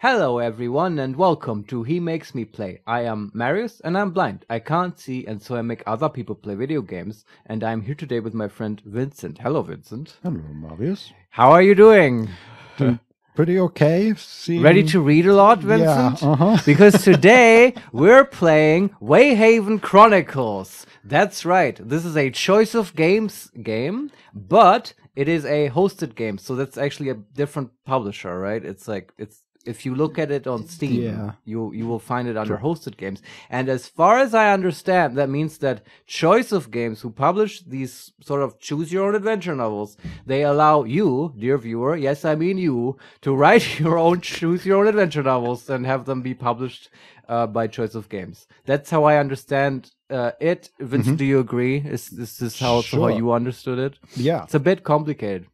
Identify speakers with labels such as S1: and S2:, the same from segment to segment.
S1: Hello, everyone, and welcome to He Makes Me Play. I am Marius, and I'm blind. I can't see, and so I make other people play video games. And I'm here today with my friend Vincent. Hello, Vincent.
S2: Hello, Marius.
S1: How are you doing?
S2: Doing pretty okay. Seeing...
S1: Ready to read a lot, Vincent?
S2: Yeah, uh-huh.
S1: because today we're playing Wayhaven Chronicles. That's right. This is a choice of games game, but it is a hosted game, so that's actually a different publisher, right? It's like it's if you look at it on Steam,
S2: Yeah.
S1: you you will find it under hosted games. And as far as I understand, that means that Choice of Games, who publish these sort of choose your own adventure novels, they allow you, dear viewer, yes, I mean you, to write your own choose your own adventure novels and have them be published uh, by Choice of Games. That's how I understand uh, it. Vince, do you agree? Is, is this how, so how you understood it?
S2: Yeah,
S1: It's a bit complicated.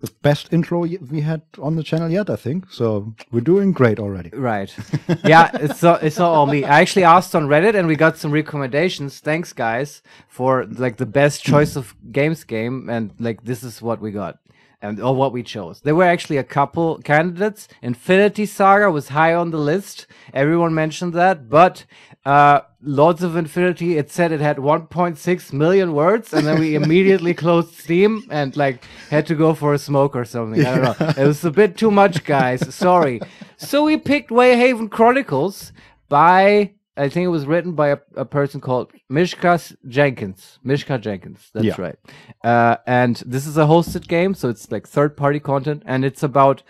S2: The best intro we had on the channel yet, I think. So we're doing great already.
S1: Right. yeah, it's not, it's not all me. I actually asked on Reddit and we got some recommendations. Thanks guys for like the best choice of games game and like this is what we got. And or what we chose. There were actually a couple candidates. Infinity Saga was high on the list. Everyone mentioned that, but uh Lords of Infinity, it said it had 1.6 million words, and then we immediately closed Steam and like had to go for a smoke or something. I don't know. It was a bit too much, guys. Sorry. So we picked Wayhaven Chronicles by I think it was written by a, a person called Mishka Jenkins. Mishka Jenkins. That's
S2: Yeah.
S1: right. Uh, and this is a hosted game, so it's like third party content, and it's about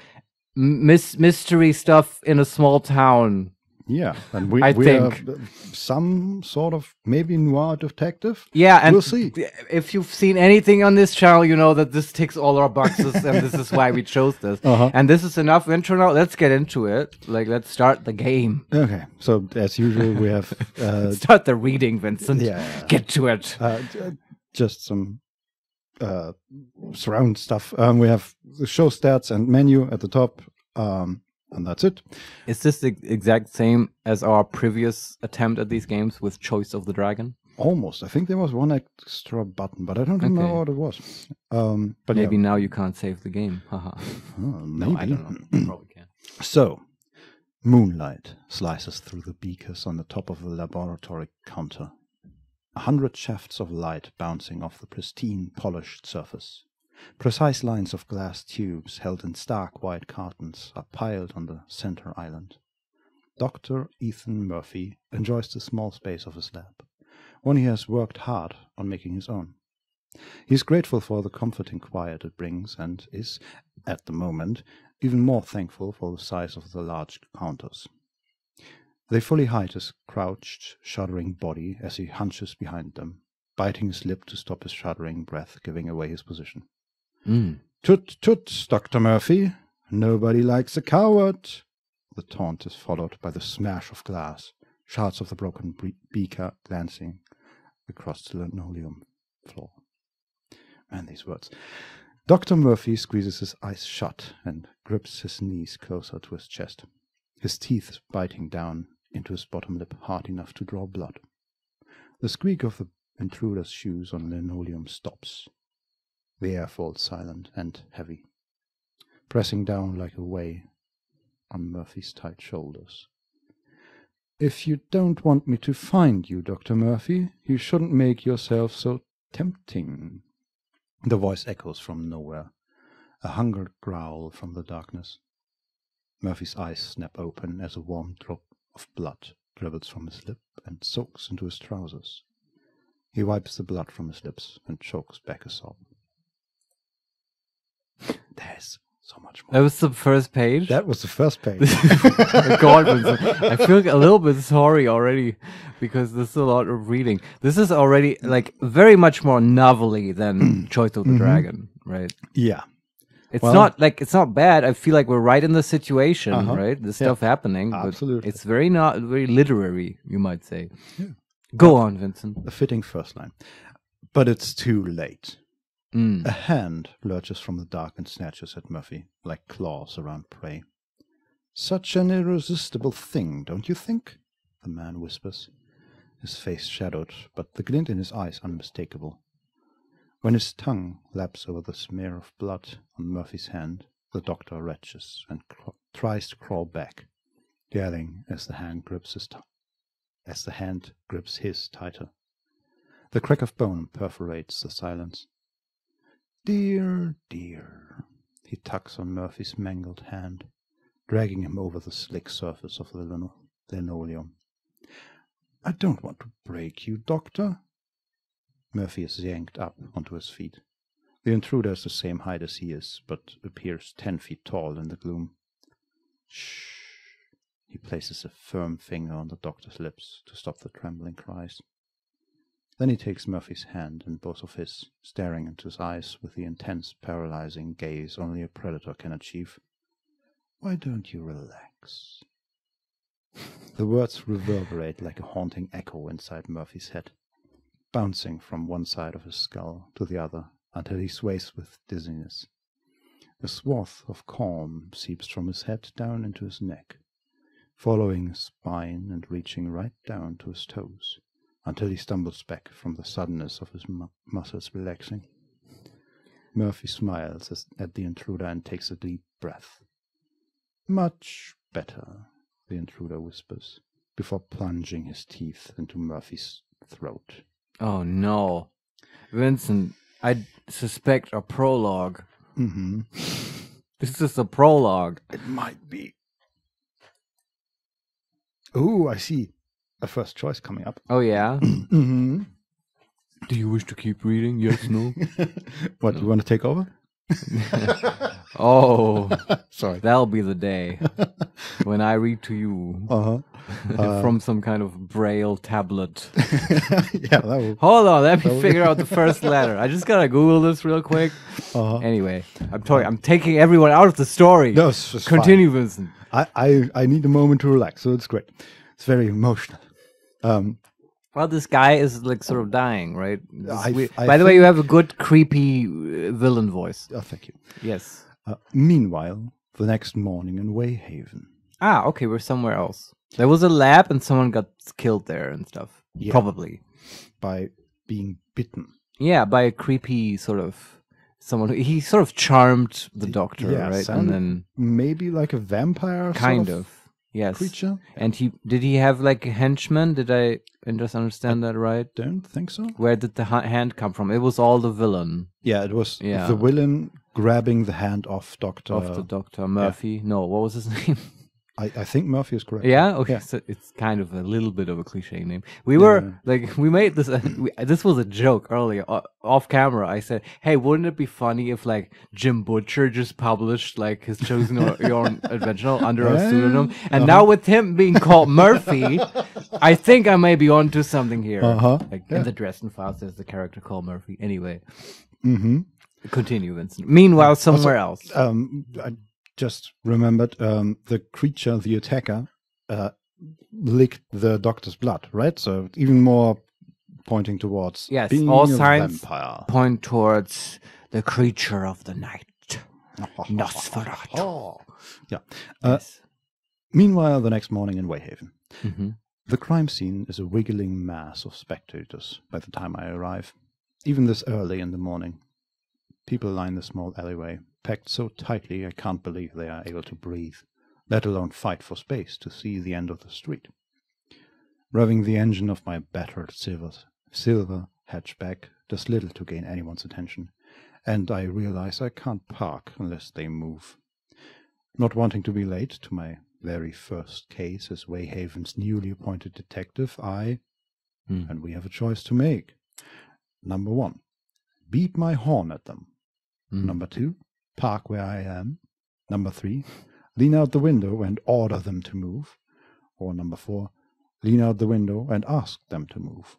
S1: mis- mystery stuff in a small town.
S2: Yeah, and we
S1: I
S2: we
S1: think.
S2: are uh, some sort of maybe noir detective.
S1: Yeah, and
S2: We'll see.
S1: if you've seen anything on this channel, you know that this ticks all our boxes, and this is why we chose this.
S2: Uh-huh.
S1: And this is enough intro now. Let's get into it. Like, let's start the game.
S2: Okay, so as usual, we have uh,
S1: Start the reading, Vincent.
S2: Yeah.
S1: Get to it.
S2: uh, just some uh, surround stuff. Um, we have the show stats and menu at the top, um, and that's it.
S1: Is this the exact same as our previous attempt at these games with Choice of the Dragon?
S2: Almost. I think there was one extra button, but I don't remember
S1: Okay.
S2: what it was. Um, but
S1: Maybe
S2: yeah,
S1: now you can't save the game. Haha.
S2: Oh,
S1: no, I don't know. Probably can.
S2: So, moonlight slices through the beakers on the top of the laboratory counter. A hundred shafts of light bouncing off the pristine, polished surface. Precise lines of glass tubes held in stark white cartons are piled on the center island. Dr. Ethan Murphy enjoys the small space of his lab, one he has worked hard on making his own. He is grateful for the comforting quiet it brings and is, at the moment, even more thankful for the size of the large counters. They fully hide his crouched, shuddering body as he hunches behind them, biting his lip to stop his shuddering breath giving away his position.
S1: Mm.
S2: Tut tut, Dr. Murphy. Nobody likes a coward. The taunt is followed by the smash of glass, shards of the broken beaker glancing across the linoleum floor. And these words. Dr. Murphy squeezes his eyes shut and grips his knees closer to his chest, his teeth biting down into his bottom lip hard enough to draw blood. The squeak of the intruder's shoes on linoleum stops. The air falls silent and heavy, pressing down like a way on Murphy's tight shoulders. If you don't want me to find you, Dr. Murphy, you shouldn't make yourself so tempting. The voice echoes from nowhere, a hungered growl from the darkness. Murphy's eyes snap open as a warm drop of blood dribbles from his lip and soaks into his trousers. He wipes the blood from his lips and chokes back a sob. There's so much more.
S1: That was the first page.
S2: That was the first page.
S1: God, I feel a little bit sorry already because there's a lot of reading. This is already like very much more novelly than Choice of the Dragon, right?
S2: yeah.
S1: It's
S2: Well-
S1: not like it's not bad. I feel like we're right in the situation,
S2: Uh-huh.
S1: right? The
S2: Yeah.
S1: stuff happening,
S2: Absolutely.
S1: it's very not very literary, you might say. Yeah. Go on, Vincent.
S2: A fitting first line. But it's too late.
S1: Mm.
S2: A hand lurches from the dark and snatches at Murphy, like claws around prey. Such an irresistible thing, don't you think? The man whispers, his face shadowed, but the glint in his eyes unmistakable. When his tongue laps over the smear of blood on Murphy's hand, the doctor retches and cr- tries to crawl back, yelling as the hand grips his t- as the hand grips his tighter. The crack of bone perforates the silence. Dear, dear, he tugs on Murphy's mangled hand, dragging him over the slick surface of the lino- linoleum. I don't want to break you, Doctor. Murphy is yanked up onto his feet. The intruder is the same height as he is, but appears ten feet tall in the gloom. Shh. He places a firm finger on the doctor's lips to stop the trembling cries. Then he takes Murphy's hand in both of his, staring into his eyes with the intense, paralyzing gaze only a predator can achieve. Why don't you relax? The words reverberate like a haunting echo inside Murphy's head, bouncing from one side of his skull to the other until he sways with dizziness. A swath of calm seeps from his head down into his neck, following his spine and reaching right down to his toes, until he stumbles back from the suddenness of his mu- muscles relaxing. Murphy smiles at the intruder and takes a deep breath. Much better, the intruder whispers, before plunging his teeth into Murphy's throat.
S1: Oh no. Vincent, I suspect a prologue.
S2: Mm-hmm.
S1: This is a prologue.
S2: It might be. Oh, I see. A first choice coming up.
S1: Oh yeah.
S2: mm-hmm.
S1: Do you wish to keep reading? Yes, no.
S2: What, you want to take over?
S1: oh,
S2: Sorry.
S1: that'll be the day when I read to you
S2: Uh-huh. Uh,
S1: from some kind of braille tablet.
S2: yeah, that will.
S1: Hold on, let me figure out the first letter. I just gotta Google this real quick.
S2: Uh-huh.
S1: Anyway, I'm talking. I'm taking everyone out of the story.
S2: No, it's just fine.
S1: Continue, Vincent.
S2: I, I, I need a moment to relax, so it's great. It's very emotional. Um,
S1: Well, this guy is like sort of dying, right?
S2: I- I
S1: by the way, you have a good creepy uh, villain voice.
S2: oh, thank you.
S1: Yes.
S2: Uh, meanwhile, the next morning in Wayhaven.
S1: Ah, okay, we're somewhere else. There was a lab and someone got killed there and stuff.
S2: Yeah.
S1: Probably.
S2: by being bitten.
S1: Yeah, by a creepy sort of someone. Who, he sort of charmed the doctor,
S2: yeah,
S1: right? And then
S2: Maybe like a vampire
S1: kind
S2: sort
S1: of, yes.
S2: creature.
S1: And he did he have like a henchman? Did I just understand that right?
S2: Don't think so.
S1: Where did the ha- hand come from? It was all the villain
S2: Yeah, it was
S1: Yeah.
S2: the villain grabbing the hand off Doctor.
S1: of the Doctor Murphy. No, what was his name?
S2: I, I think Murphy is correct.
S1: Yeah, okay.
S2: Yeah.
S1: So it's kind of a little bit of a cliche name. We were like, we made this. Uh, we, this was a joke earlier uh, off camera. I said, "Hey, wouldn't it be funny if like Jim Butcher just published like his chosen or your own adventure under a pseudonym?" And
S2: uh-huh.
S1: now with him being called Murphy, I think I may be onto something here.
S2: Uh-huh,
S1: Like
S2: yeah.
S1: in the Dresden Files, there's the character called Murphy. Anyway,
S2: Mm-hmm.
S1: continue, Vincent. Meanwhile, somewhere else.
S2: Um, I just remembered um, the creature, the attacker, uh, licked the Doctor's blood, right? So even more pointing towards
S1: Yes,
S2: being
S1: all
S2: a
S1: signs
S2: vampire.
S1: Point towards the creature of the night, Nosferatu.
S2: Oh. Yeah. Uh,
S1: Yes.
S2: Meanwhile, the next morning in Wayhaven.
S1: Mhm.
S2: The crime scene is a wiggling mass of spectators by the time I arrive. Even this early in the morning. People line the small alleyway, packed so tightly I can't believe they are able to breathe, let alone fight for space to see the end of the street. Revving the engine of my battered silver, silver hatchback does little to gain anyone's attention, and I realize I can't park unless they move. Not wanting to be late to my very first case as Wayhaven's newly appointed detective, I,
S1: Hmm.
S2: and we have a choice to make. Number one, beat my horn at them.
S1: Mm.
S2: Number two, park where I am. Number three, lean out the window and order them to move. Or number four, lean out the window and ask them to move.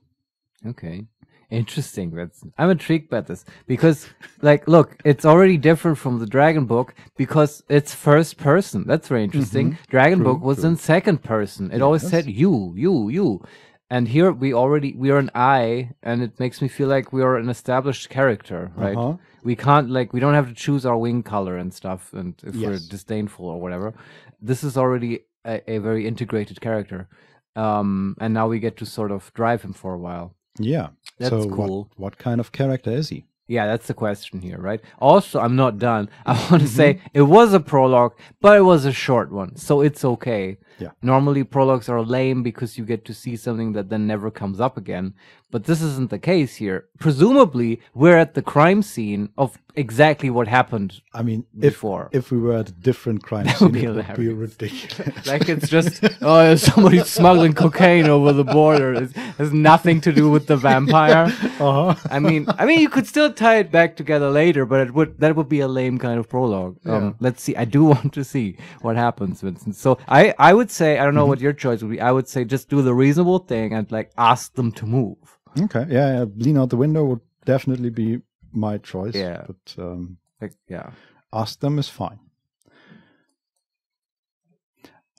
S1: Okay. Interesting. That's I'm intrigued by this because, like, look, it's already different from the Dragon Book because it's first person. That's very interesting. Dragon
S2: Mm-hmm. True,
S1: Book was
S2: true.
S1: in second person. It always said you, you, you, and here we already we are an I, and it makes me feel like we are an established character, right?
S2: Uh-huh.
S1: We can't like we don't have to choose our wing color and stuff, and if we're disdainful or whatever. This is already a, a very integrated character, um, and now we get to sort of drive him for a while.
S2: Yeah.
S1: That's
S2: so
S1: cool.
S2: What, what kind of character is he?
S1: Yeah, that's the question here, right? Also, I'm not done. I want to
S2: Mm-hmm.
S1: say it was a prologue, but it was a short one, so it's okay.
S2: Yeah.
S1: Normally, prologues are lame because you get to see something that then never comes up again. But this isn't the case here. Presumably, we're at the crime scene of exactly what happened.
S2: I mean, if
S1: Before.
S2: if we were at a different crime
S1: would
S2: scene,
S1: be
S2: it would be ridiculous.
S1: Like it's just oh, somebody's smuggling cocaine over the border. It has nothing to do with the vampire.
S2: uh-huh.
S1: I mean, I mean, you could still tie it back together later, but it would that would be a lame kind of prologue. Um, let's see. I do want to see what happens, Vincent. So I, I would say, I don't know what your choice would be. I would say just do the reasonable thing and like ask them to move.
S2: Okay, yeah, yeah, lean out the window would definitely be my choice.
S1: Yeah.
S2: but um,
S1: Like, yeah.
S2: ask them is fine.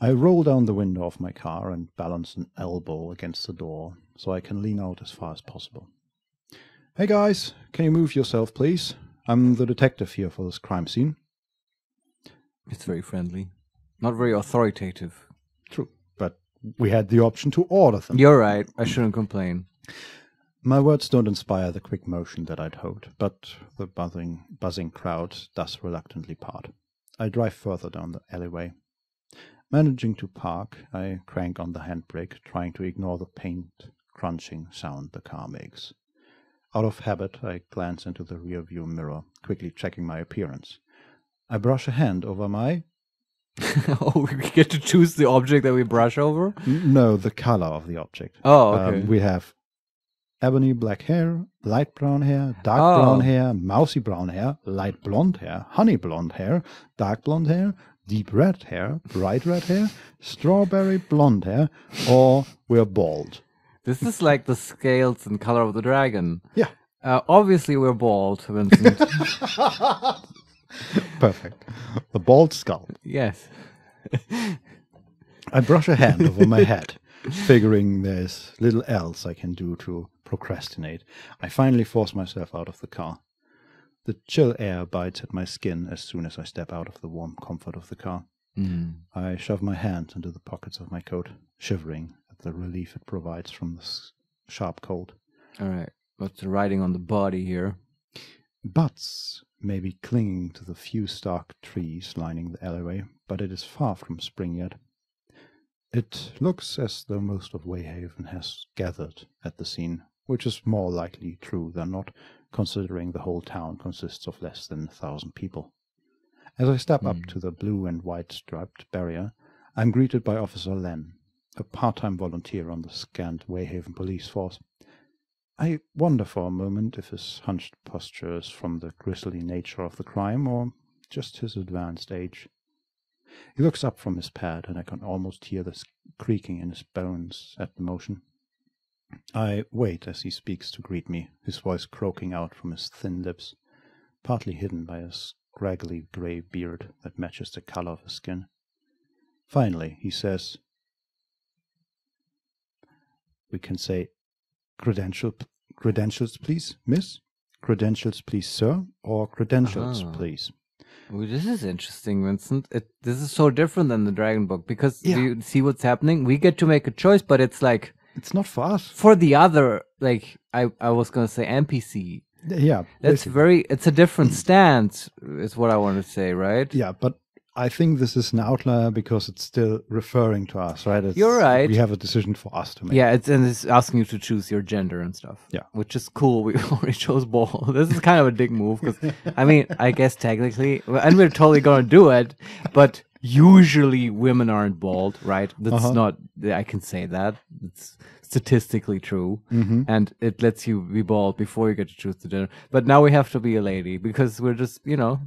S2: I roll down the window of my car and balance an elbow against the door so I can lean out as far as possible. Hey guys, can you move yourself, please? I'm the detective here for this crime scene.
S1: It's very friendly, not very authoritative.
S2: True, but we had the option to order them.
S1: You're right. I shouldn't complain.
S2: My words don't inspire the quick motion that I'd hoped, but the buzzing, buzzing crowd does reluctantly part. I drive further down the alleyway. Managing to park, I crank on the handbrake, trying to ignore the paint crunching sound the car makes. Out of habit, I glance into the rearview mirror, quickly checking my appearance. I brush a hand over my.
S1: oh, we get to choose the object that we brush over.
S2: No, the color of the object.
S1: Oh,
S2: Um,
S1: okay.
S2: we have ebony black hair, light brown hair, dark
S1: Oh.
S2: brown hair, mousy brown hair, light blonde hair, honey blonde hair, dark blonde hair, deep red hair, bright red hair, strawberry blonde hair, or we're bald.
S1: This is like the scales and color of the dragon.
S2: Yeah,
S1: Uh, obviously, we're bald, Vincent.
S2: perfect. The bald skull.
S1: yes.
S2: I brush a hand over my head, figuring there's little else I can do to procrastinate. I finally force myself out of the car. The chill air bites at my skin as soon as I step out of the warm comfort of the car.
S1: Mm.
S2: I shove my hands into the pockets of my coat, shivering at the relief it provides from the sharp cold.
S1: All right. What's the writing on the body here?
S2: Butts may be clinging to the few stark trees lining the alleyway, but it is far from spring yet. It looks as though most of Wayhaven has gathered at the scene, which is more likely true than not, considering the whole town consists of less than a thousand people. As I step up
S1: Hmm.
S2: to the blue and white striped barrier, I'm greeted by Officer Len, a part time volunteer on the scant Wayhaven police force. I wonder for a moment if his hunched posture is from the grisly nature of the crime or just his advanced age. He looks up from his pad, and I can almost hear the creaking in his bones at the motion. I wait as he speaks to greet me, his voice croaking out from his thin lips, partly hidden by a scraggly grey beard that matches the color of his skin. Finally, he says, We can say, Credential, credentials, please, miss? Credentials, please, sir? Or credentials,
S1: Ah.
S2: please?
S1: Well, this is interesting, Vincent. It, this is so different than the Dragon Book because
S2: Yeah.
S1: do you see what's happening? We get to make a choice, but it's like
S2: It's not for us.
S1: for the other, like I, I was gonna say NPC.
S2: Yeah,
S1: That's
S2: basically.
S1: very. It's a different stance, is what I want to say, right?
S2: Yeah, but I think this is an outlier because it's still referring to us, right? It's,
S1: You're right.
S2: We have a decision for us to make.
S1: Yeah, it's and it's asking you to choose your gender and stuff.
S2: Yeah.
S1: which is cool. We already chose ball. This is kind of a dick move because I mean, I guess technically, and we're totally gonna do it, but usually women aren't bald, right? That's
S2: Uh-huh.
S1: not. I can say that. It's statistically true,
S2: Mm-hmm.
S1: and it lets you be bald before you get to choose the gender. But now we have to be a lady because we're just, you know,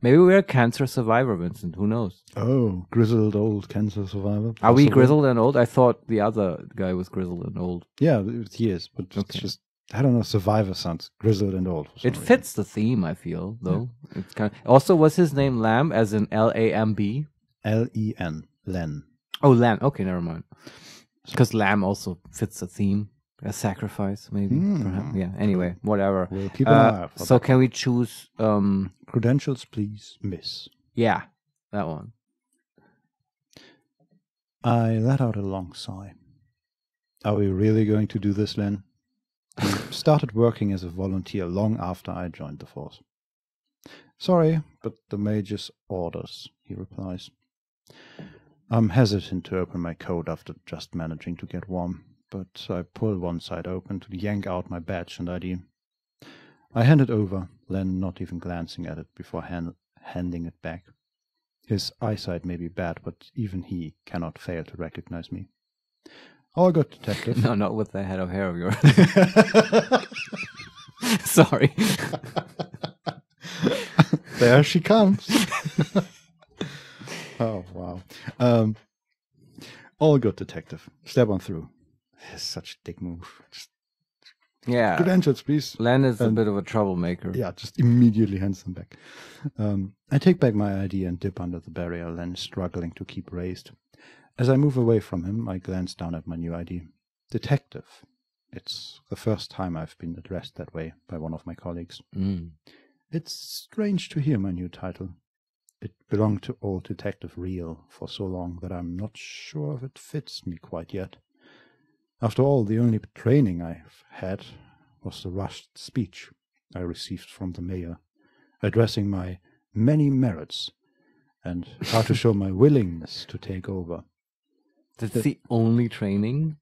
S1: maybe we're a cancer survivor, Vincent. Who knows?
S2: Oh, grizzled old cancer survivor.
S1: Are we grizzled and old? I thought the other guy was grizzled and old.
S2: Yeah, it- he is, but
S1: Okay.
S2: it's just I don't know. Survivor sounds grizzled and old.
S1: It fits the theme, I feel, though. It's kind of, also, was his name Lamb, as in L A M B?
S2: L E N Len.
S1: Oh, Lamb. Okay, never mind. Because Lamb also fits the theme. A sacrifice, maybe. Perhaps. Yeah. Anyway, whatever.
S2: We'll keep an
S1: Uh,
S2: eye out
S1: so,
S2: that.
S1: can we choose? Um,
S2: Credentials, please, miss.
S1: yeah, that one.
S2: I let out a long sigh. Are we really going to do this, Len? He started working as a volunteer long after I joined the force. Sorry, but the Major's orders, he replies. I'm hesitant to open my coat after just managing to get warm, but I pull one side open to yank out my badge and ID. I hand it over, Len not even glancing at it before hand- handing it back. His eyesight may be bad, but even he cannot fail to recognize me. All good, detective.
S1: No, not with the head of hair of yours. Sorry.
S2: there she comes. oh wow. Um, all good, detective. Step on through. It's such a dick move. Just
S1: Yeah.
S2: credentials, please.
S1: Len is a bit of a troublemaker.
S2: Yeah, just immediately hands them back. Um, I take back my ID and dip under the barrier, then struggling to keep raised. As I move away from him, I glance down at my new ID. Detective. It's the first time I've been addressed that way by one of my colleagues.
S1: Mm.
S2: It's strange to hear my new title. It belonged to old Detective Real for so long that I'm not sure if it fits me quite yet. After all, the only training I've had was the rushed speech I received from the mayor, addressing my many merits and how to show my willingness to take over.
S1: That's
S2: The-
S1: the only training.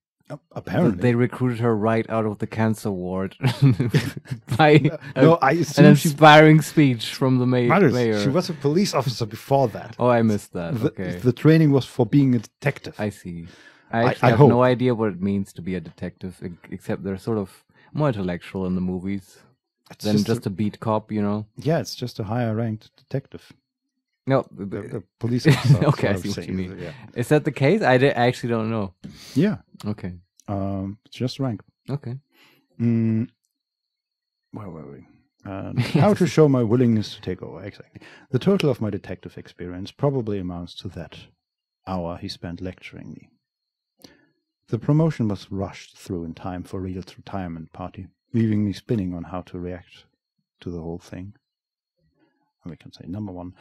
S2: Apparently,
S1: They recruited her right out of the cancer ward by
S2: no,
S1: a-
S2: I
S1: an
S2: assume she,
S1: inspiring speech from the ma-
S2: matters.
S1: mayor.
S2: she was a police officer before that.
S1: oh, I missed that.
S2: the,
S1: okay,
S2: the training was for being a detective.
S1: I see. I
S2: I- I
S1: have
S2: hope.
S1: no idea what it means to be a detective, except they're sort of more intellectual in the movies
S2: It's
S1: than
S2: just
S1: just,
S2: a-
S1: a beat cop, you know.
S2: Yeah, it's just a higher ranked detective.
S1: No,
S2: The,
S1: the-
S2: police officer.
S1: Okay, I see what you mean.
S2: Yeah.
S1: is that the case? I, di- I actually don't know.
S2: yeah,
S1: Okay,
S2: um, it's just rank.
S1: okay.
S2: Mm, where were we? Uh, how to show my willingness to take over, exactly. The total of my detective experience probably amounts to that hour he spent lecturing me. The promotion was rushed through in time for Real's retirement party, leaving me spinning on how to react to the whole thing. And we can say, number one,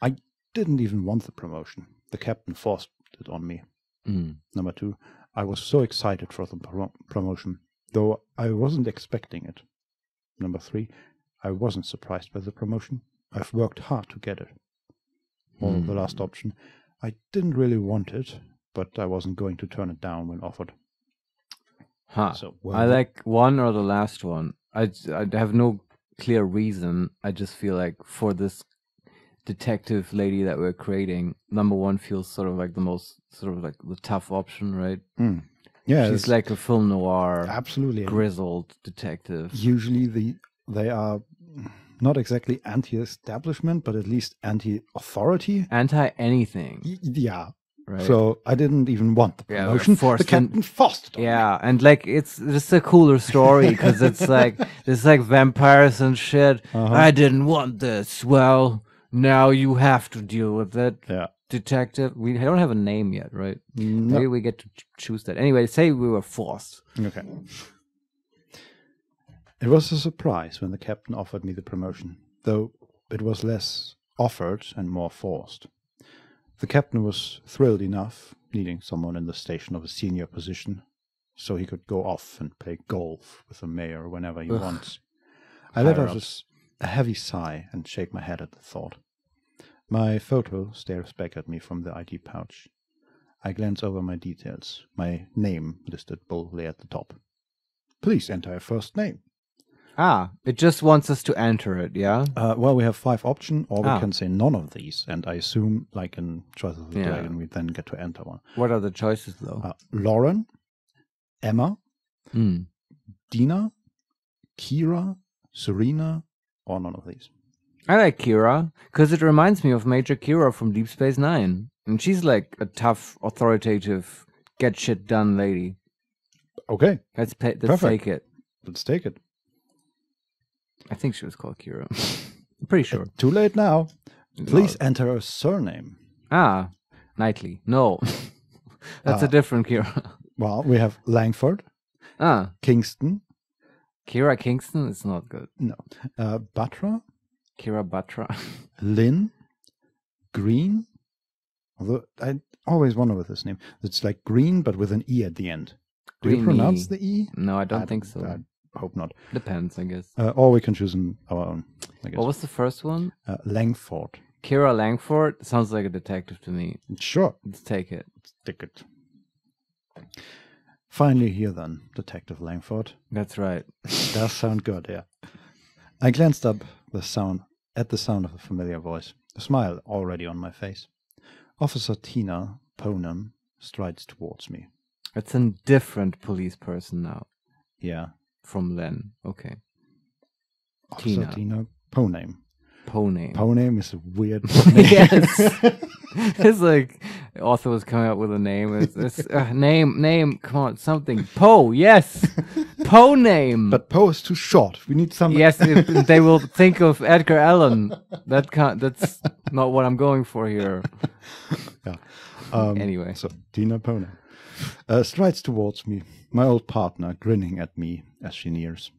S2: I didn't even want the promotion. The captain forced it on me.
S1: Mm.
S2: Number two, I was so excited for the pro- promotion, though I wasn't expecting it. Number three, I wasn't surprised by the promotion. I've worked hard to get it. Or the last
S1: Hmm.
S2: option, I didn't really want it, but I wasn't going to turn it down when offered.
S1: Huh.
S2: So,
S1: I like one or the last one. I, I have no clear reason. I just feel like for this detective lady that we're creating, number one feels sort of like the most sort of like the tough option, right?
S2: mm, yeah,
S1: She's
S2: it's
S1: like a film noir,
S2: absolutely.
S1: grizzled detective.
S2: Usually, the they are not exactly anti-establishment, but at least anti-authority.
S1: Anti anything,
S2: Y- yeah,
S1: right?
S2: So I didn't even want the
S1: Yeah,
S2: promotion. the
S1: in-
S2: captain forced it on me.
S1: Yeah, and like it's just a cooler story because it's like it's like vampires and shit.
S2: Uh-huh.
S1: I didn't want this. Well, now you have to deal with it,
S2: Yeah.
S1: detective. We don't have a name yet, right?
S2: No.
S1: Maybe we get to ch- choose that. Anyway, say we were forced.
S2: Okay. It was a surprise when the captain offered me the promotion, though it was less offered and more forced. The captain was thrilled enough, needing someone in the station of a senior position, so he could go off and play golf with the mayor whenever he
S1: Ugh.
S2: wants. I let out a, a heavy sigh and shake my head at the thought. My photo stares back at me from the ID pouch. I glance over my details, my name listed boldly at the top. Please enter a first name.
S1: Ah, it just wants us to enter it. Yeah.
S2: Uh, well, we have five options, or we
S1: Ah.
S2: can say none of these, and I assume, like in Choice of the
S1: Yeah.
S2: Dragon, we then get to enter one.
S1: What are the choices though?
S2: Uh, Lauren, Emma,
S1: Hmm.
S2: Dina, Kira, Serena, or none of these.
S1: I like Kira because it reminds me of Major Kira from Deep Space Nine, and she's like a tough, authoritative, get shit done lady.
S2: Okay,
S1: Let's pay, let's
S2: Perfect.
S1: take it.
S2: let's take it.
S1: I think she was called Kira. I'm pretty sure.
S2: Too late now. Please
S1: No.
S2: enter a surname.
S1: Ah, Knightley. No, that's
S2: Ah.
S1: a different Kira.
S2: Well, we have Langford,
S1: ah,
S2: Kingston,
S1: Kira Kingston is not good.
S2: no, uh, Batra,
S1: Kira Batra.
S2: Lynn, Greene. Although I always wonder with this name. It's like green, but with an E at the end. Do you
S1: Greeny.
S2: pronounce the E?
S1: no, I don't think so.
S2: I, hope not.
S1: Depends, I guess.
S2: Uh, or we can choose our own. I guess.
S1: What was the first one?
S2: uh, Langford?
S1: Kira Langford sounds like a detective to me.
S2: Sure.
S1: Let's take it.
S2: Ticket. Finally, here then, Detective Langford.
S1: That's right.
S2: Does sound good, yeah. I glanced up the sound at the sound of a familiar voice, a smile already on my face. Officer Tina Ponham strides towards me.
S1: It's a different police person now
S2: Yeah,
S1: from Len. Okay.
S2: Officer
S1: Tina.
S2: Tina Ponham.
S1: Pony.
S2: name is a weird
S1: yes. it's like author was coming up with a name. It's, it's uh, name, name. Come on, something. Poe. Yes. Poe name.
S2: But Poe is too short. We need some.
S1: yes, if they will think of Edgar Allan. That can't. That's not what I'm going for here.
S2: Um,
S1: Anyway.
S2: So Tina Ponham uh, strides towards me, my old partner grinning at me as she nears.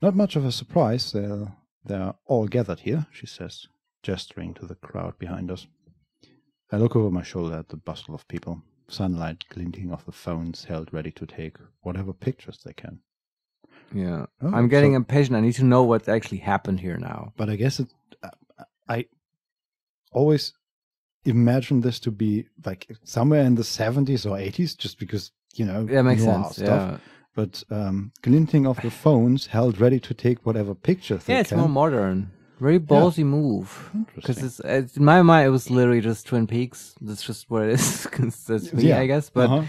S2: Not much of a surprise. They're, they're all gathered here, she says, gesturing to the crowd behind us. I look over my shoulder at the bustle of people, sunlight glinting off the phones held ready to take whatever pictures they can.
S1: Yeah.
S2: Oh,
S1: I'm getting
S2: so-
S1: impatient. I need to know what actually happened here now.
S2: But I guess it, uh, I always imagine this to be like somewhere in the 70s or 80s, just because, you know,
S1: That makes sense.
S2: stuff.
S1: Yeah.
S2: But um, glinting of the phones held ready to take whatever pictures they
S1: Yeah, it's
S2: can.
S1: more modern. Very ballsy move. Because it's, it's in my mind, it was literally just Twin Peaks. That's just what it is. that's me,
S2: Yeah.
S1: I guess. But
S2: Uh-huh.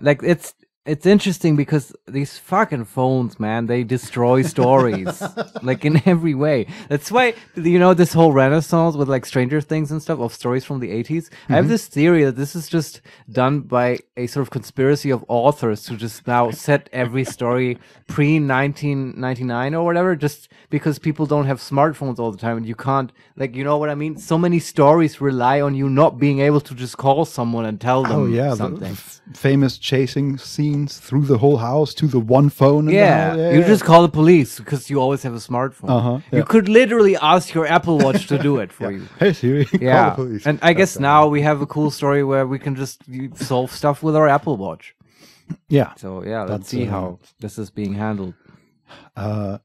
S1: like, it's it's interesting because these fucking phones, man, they destroy stories like in every way. That's why you know this whole renaissance with like Stranger Things and stuff of stories from the 80s. I have mm-hmm. this theory that this is just done by a sort of conspiracy of authors to just now set every story pre 1999 or whatever, just because people don't have smartphones all the time and you can't like you know what I mean. So many stories rely on you not being able to just call someone and tell oh, them
S2: Oh yeah, the f- famous chasing scenes through the whole house to the one phone. in the
S1: Yeah, you just call the police because you always have a smartphone.
S2: Uh-huh,
S1: You could literally ask your Apple Watch to do it for you.
S2: Hey Siri, call
S1: Yeah,
S2: the police.
S1: and I guess now we have a cool story where we can just solve stuff with our Apple Watch.
S2: yeah,
S1: So yeah, let's
S2: That's,
S1: see
S2: uh,
S1: how this is being handled.
S2: Uh,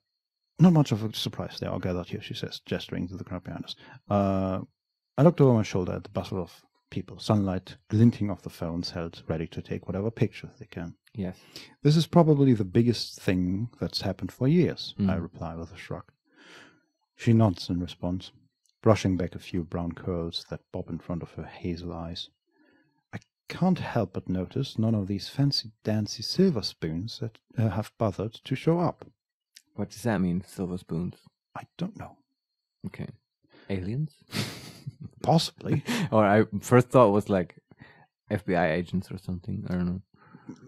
S2: not much of a surprise. They all gathered here, she says, gesturing to the crowd behind us. Uh, I looked over my shoulder at the bustle of people, sunlight glinting off the phones held ready to take whatever pictures they can.
S1: Yes.
S2: This is probably the biggest thing that's happened for years, I
S1: Mm.
S2: reply with a shrug. She nods in response, brushing back a few brown curls that bob in front of her hazel eyes. I can't help but notice none of these fancy dancy silver spoons that uh, have bothered to show up.
S1: What does that mean? Silver spoons.
S2: I don't know.
S1: Okay. Aliens?
S2: Possibly.
S1: or I first thought was like FBI agents or something. I don't know.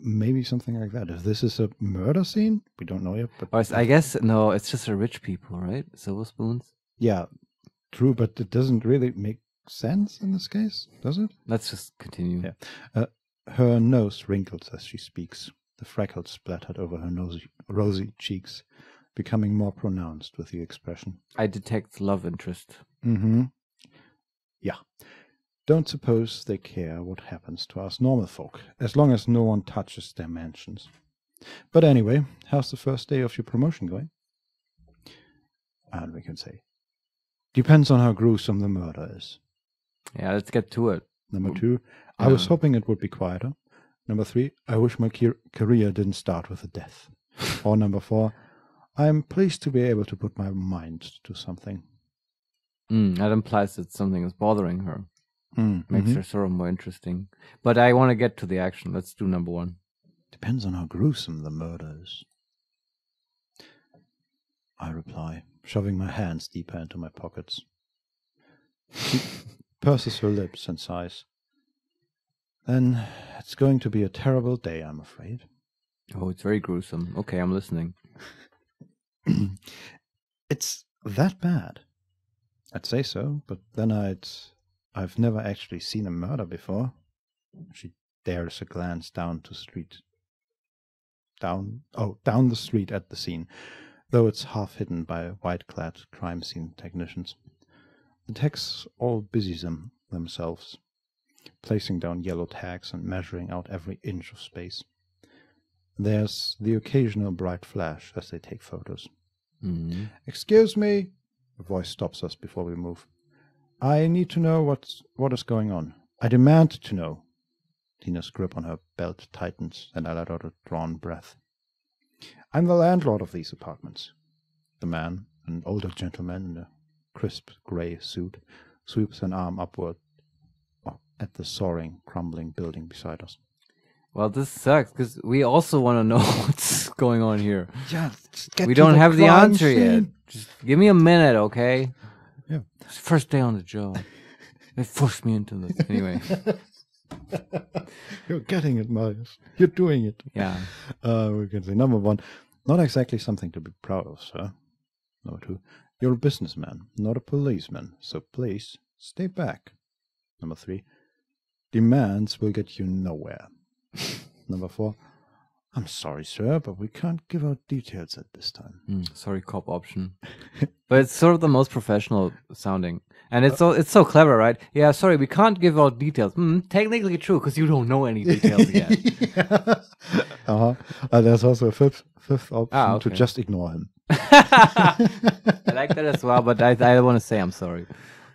S2: Maybe something like that. If this is a murder scene, we don't know yet. But
S1: I guess no, it's just a rich people, right? Silver spoons.
S2: yeah, true. But it doesn't really make sense in this case, does it?
S1: Let's just continue.
S2: Yeah. Uh, her nose wrinkles as she speaks, the freckles splattered over her nosy, rosy cheeks, becoming more pronounced with the expression.
S1: I detect love interest.
S2: Mm-hmm. Yeah. Don't suppose they care what happens to us normal folk, as long as no one touches their mansions. But anyway, how's the first day of your promotion going? And we can say, depends on how gruesome the murder is.
S1: Yeah, let's get to it.
S2: Number two, I was hoping it would be quieter. Number three, I wish my career didn't start with a death. or number four, I'm pleased to be able to put my mind to something.
S1: Mm, that implies that something is bothering her.
S2: Mm,
S1: Makes
S2: mhm.
S1: her sort of more interesting. But I want to get to the action. Let's do number one.
S2: Depends on how gruesome the murder is. I reply, shoving my hands deeper into my pockets. She purses her lips and sighs. Then it's going to be a terrible day, I'm afraid.
S1: Oh, it's very gruesome. Okay, I'm listening.
S2: it's that bad. I'd say so, but then I'd. I've never actually seen a murder before. She dares a glance down to street. Down, oh, down the street at the scene, though it's half hidden by white-clad crime scene technicians. The techs all busy them themselves, placing down yellow tags and measuring out every inch of space. There's the occasional bright flash as they take photos.
S1: Mhm.
S2: Excuse me. A voice stops us before we move. I need to know what's, what is going on. I demand to know. Tina's grip on her belt tightens, and I let out a drawn breath. I'm the landlord of these apartments. The man, an older gentleman in a crisp gray suit, sweeps an arm upward uh, at the soaring, crumbling building beside us.
S1: Well, this sucks because we also want to know what's going on here.
S2: Yeah,
S1: we don't have the answer yet. Just give me a minute, okay?
S2: Yeah.
S1: It's the first day on the job. They forced me into this. Anyway,
S2: You're getting it, Marius. You're doing it.
S1: yeah.
S2: Uh, we can say number one, not exactly something to be proud of, sir. Number two, you're a businessman, not a policeman, so please stay back. Number three, demands will get you nowhere. number four, I'm sorry, sir, but we can't give out details at this time.
S1: Mm, sorry, cop option. but it's sort of the most professional sounding. And it's so it's so clever, right? Yeah, sorry, we can't give out details. Mm, technically true, because you don't know any details yet.
S2: uh-huh. Uh, there's also a fifth, fifth option
S1: Ah,
S2: to just ignore him.
S1: I like that as well, but I I want to say I'm sorry.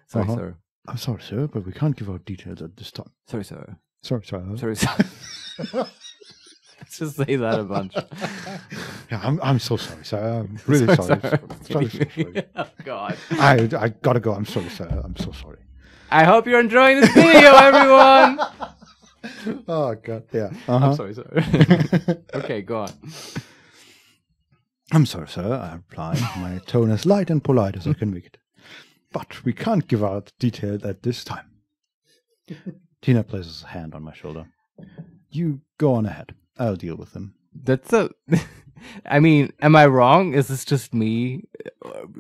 S1: Sorry,
S2: Uh-huh.
S1: sir.
S2: I'm sorry, sir, but we can't give out details at this time.
S1: Sorry, sir.
S2: Sorry, sir.
S1: Sorry, sir. Let's say that a bunch.
S2: Yeah, I'm, I'm so sorry, sir. I'm really sorry. Sorry, sorry, sorry.
S1: oh, God.
S2: I, I gotta go. I'm sorry, sir. I'm so sorry.
S1: I hope you're enjoying this video, everyone.
S2: Oh, God. Yeah. Uh-huh.
S1: I'm sorry, sir. okay, go on.
S2: I'm sorry, sir. I reply. My tone as light and polite as I can make it. But we can't give out details at this time. Tina places a hand on my shoulder. You go on ahead. I'll deal with them.
S1: That's a. I mean, am I wrong? Is this just me,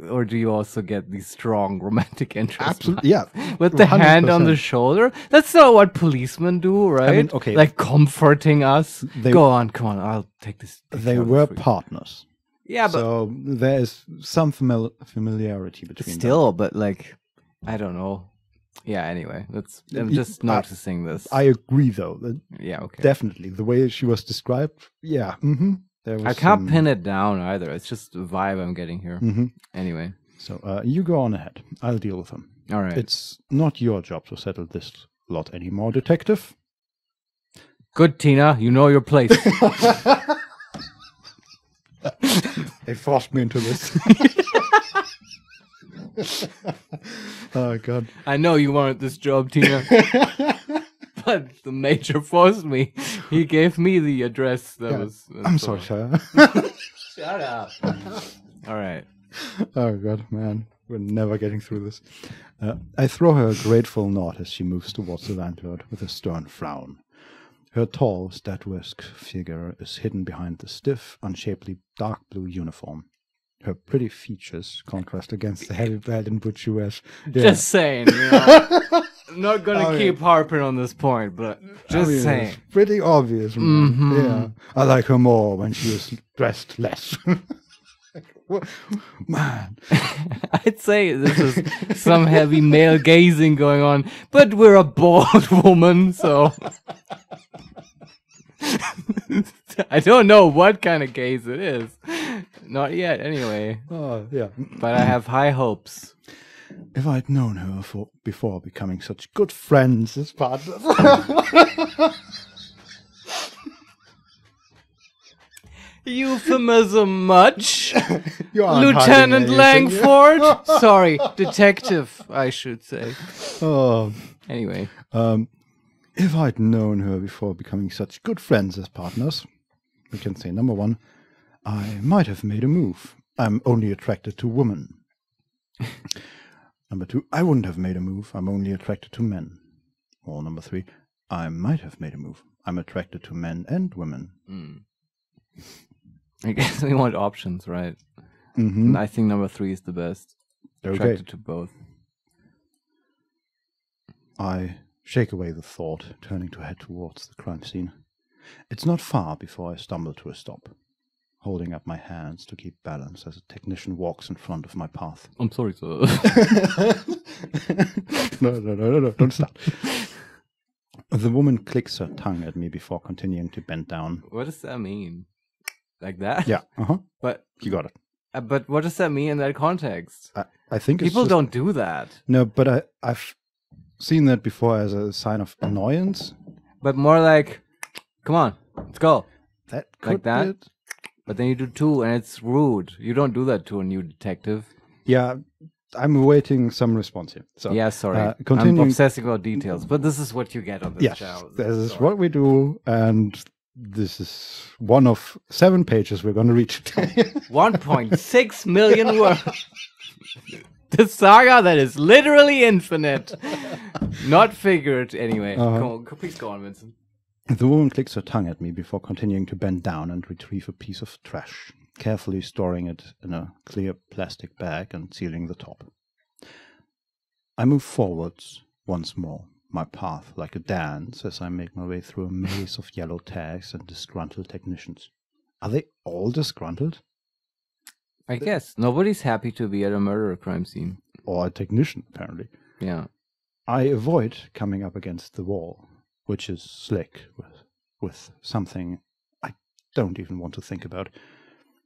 S1: or, do you also get these strong romantic interests?
S2: Absolutely. Yeah.
S1: With the hand on the shoulder. That's not what policemen do, right?
S2: okay.
S1: Like comforting us.
S2: They-
S1: Go on, come on. I'll take this.
S2: They were partners.
S1: Yeah, but
S2: so there is some famil- familiarity between them.
S1: still, but like, I don't know. Yeah. Anyway, that's. I'm just
S2: I-
S1: noticing this.
S2: I agree, though. that
S1: yeah. Okay.
S2: Definitely. The way she was described, yeah. Mm-hmm. There was
S1: I can't
S2: some-
S1: pin it down either. It's just the vibe I'm getting here.
S2: mm-hmm.
S1: Anyway.
S2: So uh, you go on ahead. I'll deal with them.
S1: All right.
S2: It's not your job to settle this lot anymore, detective.
S1: Good, Tina. You know your place.
S2: They forced me into this. oh God!
S1: I know you wanted this job, Tina. but the major forced me. He gave me the address that
S2: Yeah,
S1: was.
S2: I'm
S1: so-
S2: sorry, sir.
S1: Shut up. All right.
S2: oh God, man, we're never getting through this. Uh, I throw her a grateful nod as she moves towards the landlord with a stern frown. Her tall, statuesque figure is hidden behind the stiff, unshapely dark blue uniform. Her pretty features contrast against the heavy belt and she wears. Yeah.
S1: Just saying. You know, I'm not gonna
S2: I
S1: keep harping on this point, but
S2: I
S1: just
S2: mean, it's
S1: saying.
S2: Pretty obvious. man.
S1: Mhm.
S2: Yeah. I like her more when she is dressed less. Man.
S1: I'd say this is some heavy male gazing going on, but we're a bored woman, so. I don't know what kind of case it is. Not yet, anyway.
S2: Oh, yeah.
S1: But I have high hopes.
S2: If I'd known her for, before becoming such good friends as partners.
S1: Euphemism much? Lieutenant Langford? Sorry, detective, I should say.
S2: Oh,
S1: Anyway,
S2: um, if I'd known her before becoming such good friends as partners, we can say number one, I might have made a move. I'm only attracted to women. number two, I wouldn't have made a move. I'm only attracted to men. Or number three, I might have made a move. I'm attracted to men and women.
S1: I guess we want options, right?
S2: Mm-hmm.
S1: I think number three is the best.
S2: Okay.
S1: Attracted to both.
S2: I shake away the thought, turning to head towards the crime scene. It's not far before I stumble to a stop, holding up my hands to keep balance as a technician walks in front of my path.
S1: I'm sorry, sir.
S2: no, no, no, no, no, don't stop. The woman clicks her tongue at me before continuing to bend down.
S1: what does that mean? like that.
S2: Yeah. Uh huh.
S1: But
S2: You got it.
S1: uh, but what does that mean in that context?
S2: I, I think it's
S1: People
S2: just-
S1: don't do that.
S2: No, but I I've seen that before as a sign of annoyance.
S1: But more like, come on, let's go.
S2: That
S1: Like that?
S2: it.
S1: But then you do two, and it's rude. You don't do that to a new detective.
S2: Yeah, I'm awaiting some response here. So
S1: yeah, sorry.
S2: uh,
S1: I'm obsessing about details, but this is what you get on this
S2: yes,
S1: channel.
S2: this is what we do, and this is one of seven pages we're going to reach today.
S1: 1.6 million words. the saga that is literally infinite, not figured. Anyway,
S2: Uh-huh.
S1: come on, please go on, Vincent.
S2: the woman clicks her tongue at me before continuing to bend down and retrieve a piece of trash, carefully storing it in a clear plastic bag and sealing the top. I move forwards once more, my path like a dance as I make my way through a maze of yellow tags and disgruntled technicians. Are they all disgruntled?
S1: I guess nobody's happy to be at a murder crime scene.
S2: Or a technician, apparently.
S1: Yeah.
S2: I avoid coming up against the wall, which is slick with, with something I don't even want to think about.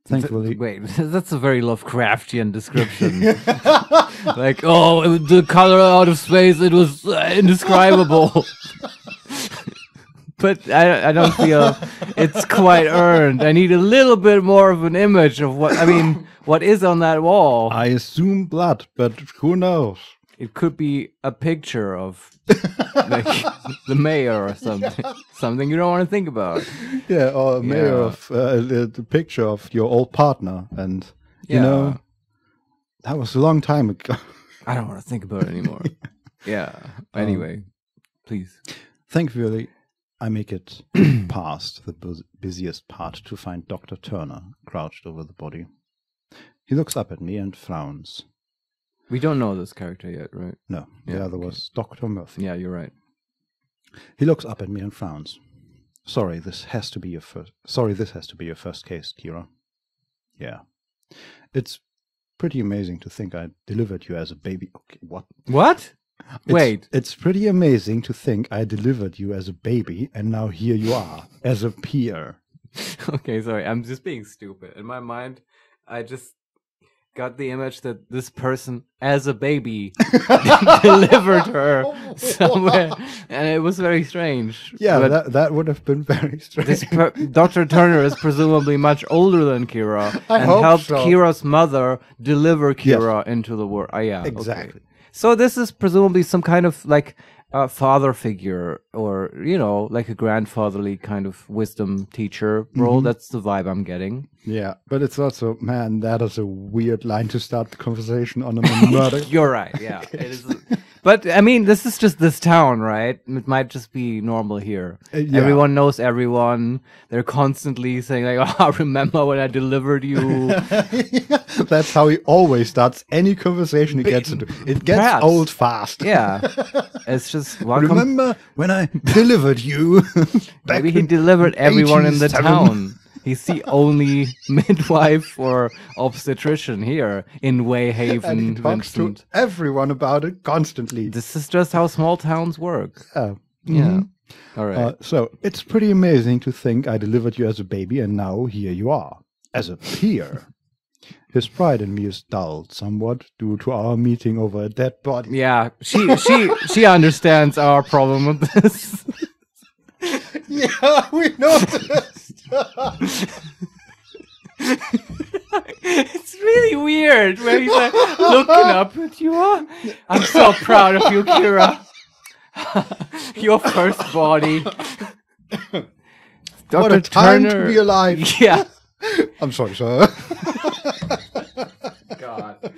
S2: Thankfully,
S1: Wait, that's a very Lovecraftian description. like, oh, the color out of space, it was uh, indescribable. but I, I don't feel it's quite earned. I need a little bit more of an image of what, I mean, what is on that wall.
S2: I assume blood, but who knows?
S1: It could be a picture of like the mayor or something. Something you don't want to think about.
S2: Yeah, or a mayor
S1: Yeah.
S2: of uh, the, the picture of your old partner, and you
S1: Yeah.
S2: know that was a long time ago.
S1: I don't want to think about it anymore. yeah. Anyway, please.
S2: Thankfully, I make it past the bus- busiest part to find Doctor Turner crouched over the body. He looks up at me and frowns.
S1: We don't know this character yet, right?
S2: No, the other
S1: okay.
S2: was Doctor Murphy.
S1: Yeah, you're right.
S2: He looks up at me and frowns. Sorry, this has to be your first. Sorry, this has to be your first case, Kira. Yeah, it's pretty amazing to think I delivered you as a baby. Okay, what?
S1: What?
S2: It's-
S1: Wait.
S2: it's pretty amazing to think I delivered you as a baby, and now here you are as a peer.
S1: okay, sorry. I'm just being stupid. In my mind, I just got the image that this person, as a baby, delivered her somewhere, and it was very strange.
S2: Yeah,
S1: But
S2: that that would have been very strange.
S1: this per- Dr. Turner is presumably much older than Kira
S2: I
S1: and helped
S2: so.
S1: Kira's mother deliver
S2: Yes.
S1: Kira into the world. Ah, yeah, okay. So this is presumably some kind of like a father figure, or you know, like a grandfatherly kind of wisdom teacher role.
S2: Mhm.
S1: That's the vibe I'm getting.
S2: yeah, but it's also man, that is a weird line to start the conversation on a murder.
S1: You're right. Yeah, it is. But I mean, this is just this town, right? It might just be normal here.
S2: Uh, yeah.
S1: Everyone knows everyone. They're constantly saying like, "Oh, remember when I delivered you?"
S2: That's how he always starts any conversation he gets into. It gets
S1: Perhaps.
S2: old fast.
S1: yeah, it's just.
S2: Remember when I delivered you?
S1: Maybe he delivered everyone in the town. He's the only midwife or obstetrician here in Wayhaven.
S2: and he talks to everyone about it constantly.
S1: This is just how small towns work.
S2: Yeah.
S1: Yeah.
S2: Mhm.
S1: All right.
S2: Uh, so it's pretty amazing to think I delivered you as a baby, and now here you are as a peer. His pride in me is dulled somewhat due to our meeting over a dead body.
S1: yeah, she she she understands our problem with this.
S2: Yeah, we noticed.
S1: It's really weird where he's like looking up at you. Oh, I'm so proud of you, Kira. Your first body. Dr.
S2: what a time
S1: Turner.
S2: to be alive.
S1: Yeah.
S2: I'm sorry, sir.
S1: God.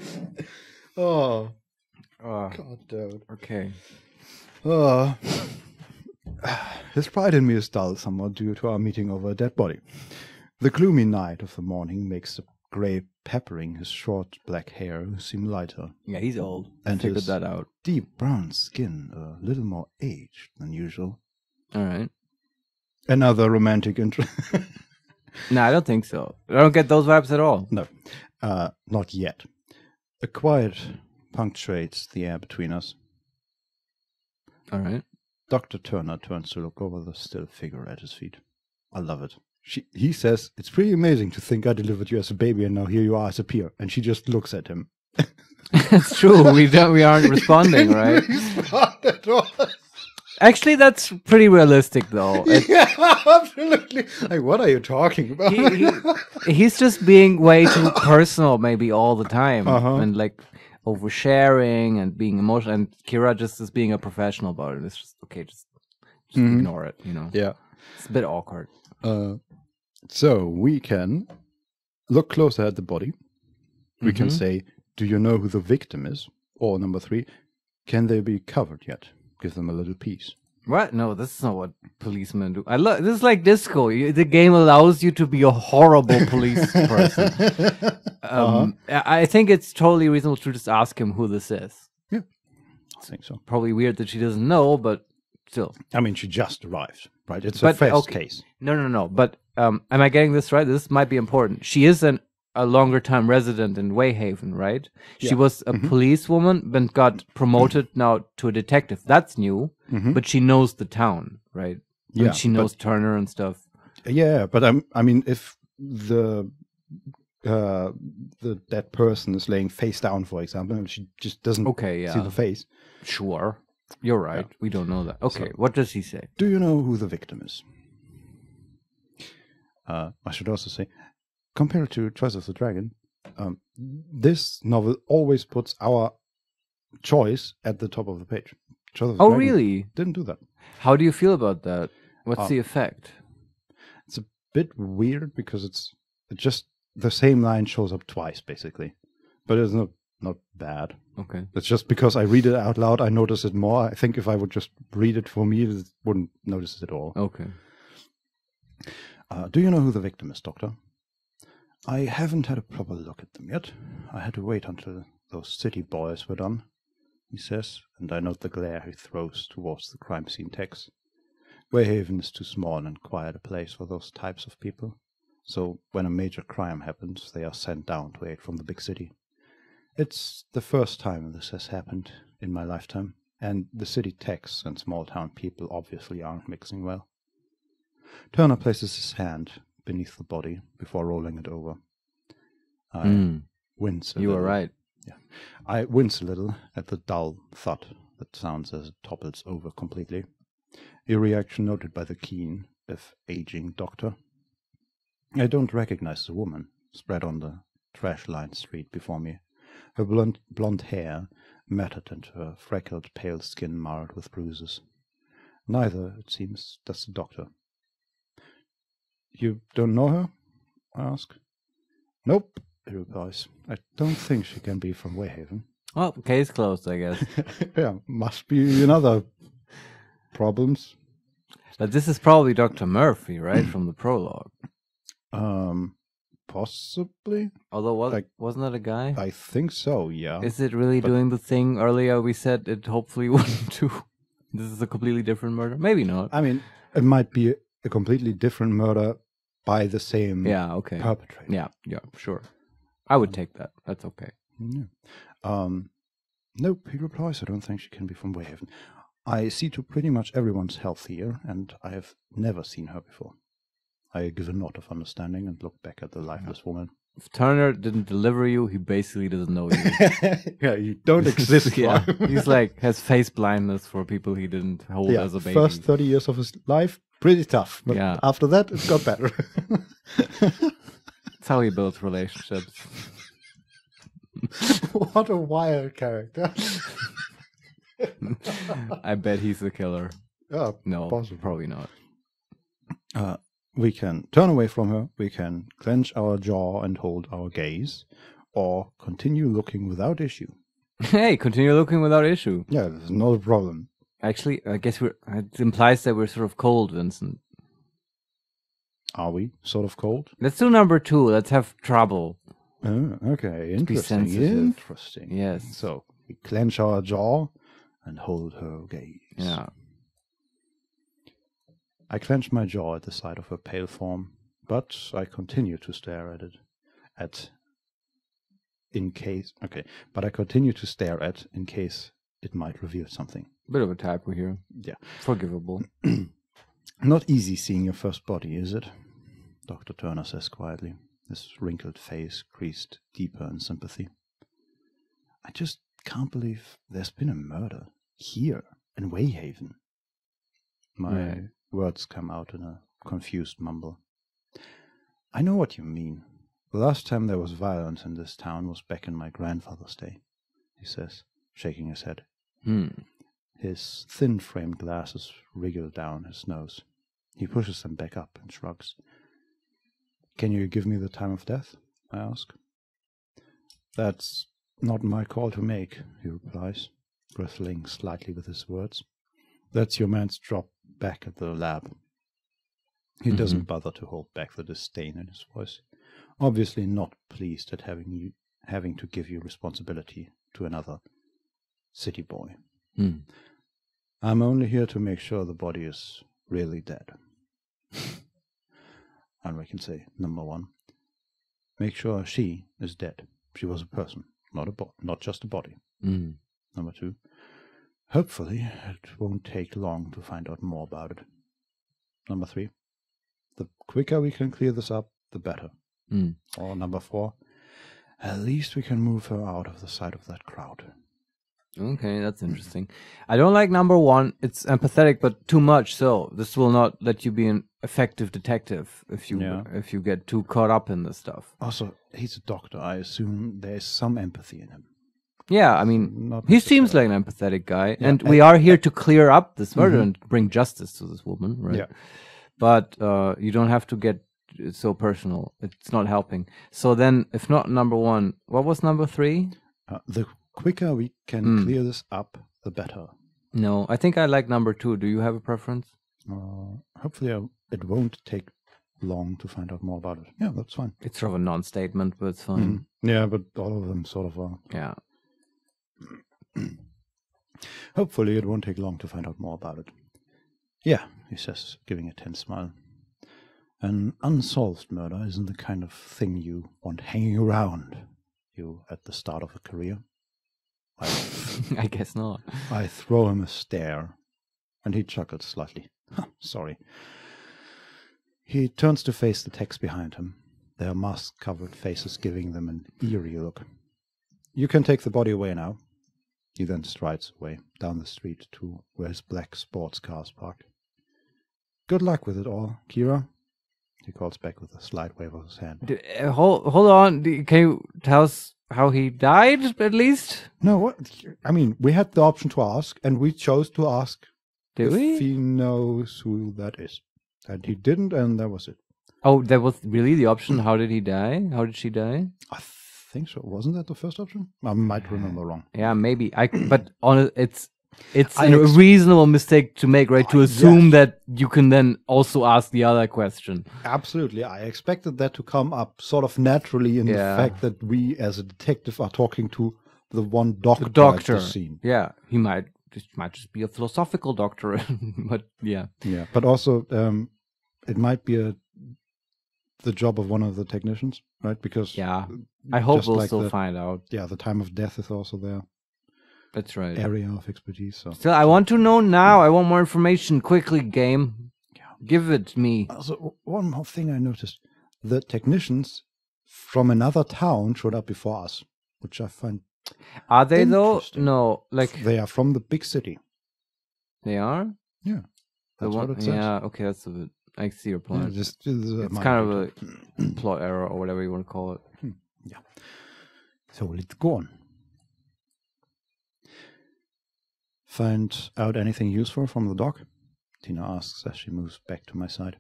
S2: oh,
S1: Oh,
S2: God, dude.
S1: okay.
S2: Oh. His pride in me is dulled somewhat due to our meeting over a dead body. The gloomy night of the morning makes the grey peppering his short black hair seem lighter,
S1: Yeah, he's old.
S2: And
S1: figured
S2: his-
S1: that out.
S2: deep brown skin a little more aged than usual.
S1: All right.
S2: Another romantic interest.
S1: No, I don't think so. I don't get those vibes at all.
S2: no, uh, not yet. A quiet punctuates the air between us.
S1: All right.
S2: Dr. Turner turns to look over the still figure at his feet. I love it. she, he says, It's pretty amazing to think I delivered you as a baby and now here you are as a peer. And she just looks at him.
S1: It's true. We don't. We aren't responding, right?
S2: Respond at all.
S1: Actually, that's pretty realistic, though. It-
S2: yeah, absolutely. Like, what are you talking about?
S1: he, he, he's just being way too personal, maybe all the time,
S2: Uh-huh.
S1: and like oversharing and being emotional. And Kira just is being a professional about it. It's just okay. Just, just
S2: Mhm.
S1: ignore it. You know,
S2: yeah.
S1: it's a bit awkward.
S2: Uh, so we can look closer at the body. We can
S1: Mhm.
S2: say, "Do you know who the victim is?" Or number three, "Can they be covered yet?" Give them a little piece.
S1: What? No, this is not what policemen do. I love this is like disco. You, the game allows you to be a horrible police person. Um, I I think it's totally reasonable to just ask him who this is.
S2: Yeah, I think so.
S1: Probably weird that she doesn't know, but still.
S2: I mean, she just arrived, right? It's a
S1: But,
S2: fast
S1: okay.
S2: case.
S1: No, no, no. But um, am I getting this right? This might be important. She is an a longer time resident in Wayhaven, right? She was a policewoman, but got promoted now to a detective. That's new,
S2: Mhm.
S1: but she knows the town, right? And
S2: Yeah,
S1: she
S2: but-
S1: knows Turner and stuff.
S2: Yeah, but I'm, I mean, if the uh, the dead person is laying face down, for example, and she just doesn't
S1: Okay, yeah,
S2: see the face,
S1: sure. You're right. We don't know that. Okay,
S2: So-
S1: what does he say?
S2: do you know who the victim is? Uh, I should also say, compared to Choice of the Dragon, um, this novel always puts our choice at the top of the page. Choice of the
S1: Oh,
S2: Dragon
S1: really?
S2: Didn't do that.
S1: How do you feel about that? What's
S2: Uh,
S1: the effect?
S2: It's a bit weird because it's it just the same line shows up twice, basically, but it's not not bad.
S1: Okay.
S2: It's just because I read it out loud, I notice it more. I think if I would just read it for me, I wouldn't notice it at all.
S1: Okay.
S2: Uh, do you know who the victim is, Doctor? I haven't had a proper look at them yet. I had to wait until those city boys were done, he says, and I note the glare he throws towards the crime scene techs. Wayhaven is too small and quiet a place for those types of people, so when a major crime happens, they are sent down to aid from the big city. It's the first time this has happened in my lifetime, and the city techs and small town people obviously aren't mixing well. Turner places his hand beneath the body before rolling it over. I
S1: Mm,
S2: wince
S1: you are right.
S2: I wince a little at the dull thud that sounds as it topples over completely. A reaction noted by the keen, if aging doctor. I don't recognize the woman spread on the trash-lined street before me. Her blonde, blonde hair matted and her freckled, pale skin marred with bruises. Neither, it seems, does the doctor. You don't know her? I ask. Nope, replies. I don't think she can be from Wayhaven.
S1: Well, case closed, I guess.
S2: yeah, must be another problems.
S1: but this is probably Dr. Murphy, right, from the prologue.
S2: Um, possibly.
S1: Although, was,
S2: Like-
S1: wasn't that a guy?
S2: I think so. Yeah.
S1: Is it really
S2: but-
S1: doing the thing earlier we said it hopefully wouldn't do? This is a completely different murder? Maybe not.
S2: I mean, it might be a completely different murder by the same
S1: Yeah, okay.
S2: perpetrator.
S1: Yeah, yeah, sure. I would take that. That's okay.
S2: Yeah. Um, nope, he replies, I don't think she can be from Wayhaven. I see to pretty much everyone's health here, and I have never seen her before. I give a nod of understanding and look back at the lifeless woman.
S1: If Turner didn't deliver you, he basically doesn't know you.
S2: yeah, you don't exist.
S1: yeah, he's like has face blindness for people he didn't hold
S2: yeah,
S1: as a baby.
S2: first 30 years of his life, pretty tough. But
S1: Yeah.
S2: after that, it got better.
S1: That's how he builds relationships.
S2: what a wild character.
S1: I bet he's the killer.
S2: yeah,
S1: No,
S2: Possible.
S1: probably not.
S2: Uh, we can turn away from her, we can clench our jaw and hold our gaze, or continue looking without issue.
S1: Hey, continue looking without issue.
S2: Yeah, there's no problem.
S1: Actually, I guess we're. It implies that we're sort of cold, Vincent.
S2: Are we sort of cold?
S1: Let's do number two. Let's have trouble.
S2: Oh, okay, interesting. Interesting.
S1: Yes.
S2: So we clench our jaw and hold her gaze.
S1: Yeah.
S2: I clench my jaw at the sight of her pale form, but I continue to stare at it. At in case okay, but I continue to stare at in case it might reveal something.
S1: Bit of a typo here.
S2: Yeah.
S1: Forgivable.
S2: Not easy seeing your first body, is it? Dr. Turner says quietly, his wrinkled face creased deeper in sympathy. I just can't believe there's been a murder here in Wayhaven. My
S1: Yeah.
S2: words come out in a confused mumble. I know what you mean. The last time there was violence in this town was back in my grandfather's day, he says, shaking his head.
S1: Hmm.
S2: His thin framed glasses wriggle down his nose. He pushes them back up and shrugs. Can you give me the time of death? I ask. That's not my call to make, he replies, bristling slightly with his words. That's your man's job back at the lab. He doesn't bother to hold back the disdain in his voice, obviously not pleased at having you having to give you responsibility to another city boy.
S1: Hmm.
S2: I'm only here to make sure the body is really dead. and we can say, number one, make sure she is dead. She was a person, not a bo- not just a body.
S1: Hmm.
S2: Number two, hopefully it won't take long to find out more about it. Number three, the quicker we can clear this up, the better.
S1: Hmm.
S2: Or number four, at least we can move her out of the sight of that crowd.
S1: Okay, that's interesting. I don't like number one. It's empathetic, but too much. So this will not let you be an effective detective if you
S2: Yeah.
S1: if you get too caught up in this stuff.
S2: Also, he's a doctor. I assume there's some empathy in him.
S1: Yeah, I mean,
S2: Not
S1: he seems like an empathetic guy,
S2: Yeah,
S1: and
S2: I-
S1: we are here to clear up this murder
S2: Mhm.
S1: and bring justice to this woman, right?
S2: Yeah.
S1: But uh, you don't have to get uh, so personal. It's not helping. So then, if not number one, what was number three?
S2: Uh, the quicker we can
S1: Mm.
S2: clear this up, the better.
S1: No, I think I like number two. Do you have a preference?
S2: Uh, hopefully, I, it won't take long to find out more about it. Yeah, that's fine.
S1: It's sort of a non-statement, but it's fine.
S2: Mhm. Yeah, but all of them sort of are.
S1: Yeah.
S2: Hopefully, it won't take long to find out more about it. Yeah, he says, giving a tense smile. An unsolved murder isn't the kind of thing you want hanging around you at the start of a career. I,
S1: I guess not.
S2: I throw him a stare, and he chuckles slightly. Sorry. He turns to face the text behind him, their mask covered faces giving them an eerie look. You can take the body away now. He then strides away down the street to where his black sports car is parked. Good luck with it all, Kira. He calls back with a slight wave of his hand.
S1: D- uh, hold, hold on. D- Can you tell us how he died, at least?
S2: No, what? I mean, we had the option to ask, and we chose to ask
S1: Did
S2: if
S1: we?
S2: he knows who that is. And he didn't, and that was it.
S1: Oh, that was really the option. How did he die? How did she die?
S2: I think so. Wasn't that the first option? I might remember wrong.
S1: Yeah, maybe. I. But on it's it's
S2: I
S1: a
S2: ex-
S1: reasonable mistake to make, right? To
S2: Uh,
S1: assume
S2: yes.
S1: that you can then also ask the other question.
S2: Absolutely. I expected that to come up sort of naturally in
S1: Yeah.
S2: the fact that we, as a detective, are talking to the one doctor,
S1: The doctor.
S2: scene.
S1: Yeah, he might. This might just be a philosophical doctor, but yeah.
S2: Yeah. But also, um, it might be a the job of one of the technicians, right? Because
S1: Yeah. I hope we'll
S2: like
S1: still
S2: the-
S1: find out.
S2: yeah, the time of death is also their
S1: That's right.
S2: area of expertise. So
S1: Still, I want to know now. I want more information quickly. Game, give it me.
S2: Also, one more thing I noticed: the technicians from another town showed up before us, which I find
S1: Are they though? No, like
S2: they are from the big city.
S1: they are.
S2: Yeah,
S1: The
S2: that's
S1: one,
S2: what it says.
S1: yeah. Okay, that's a bit. I see your
S2: Yeah,
S1: point.
S2: just, uh,
S1: it's kind of a plot error or whatever you want to call it. Yeah.
S2: So let's go on. Find out anything useful from the doc? Tina asks as she moves back to my side.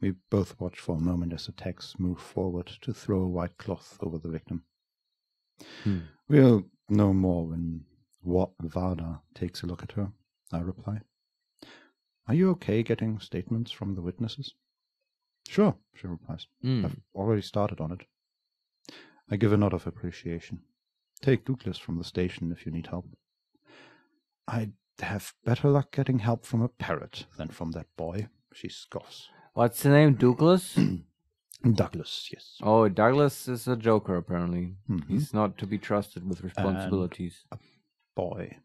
S2: We both watch for a moment as the techs move forward to throw a white cloth over the victim.
S1: Hmm.
S2: We'll know more when Wa- Vada takes a look at her, I reply. Are you okay getting statements from the witnesses? Sure, she replies.
S1: Hmm.
S2: I've already started on it. I give a nod of appreciation. Take Douglas from the station if you need help. I'd have better luck getting help from a parrot than from that boy, she scoffs.
S1: What's the name? Douglas.
S2: Douglas, yes.
S1: oh, Douglas is a joker. Apparently,
S2: Mhm.
S1: he's not to be trusted with responsibilities.
S2: Boy.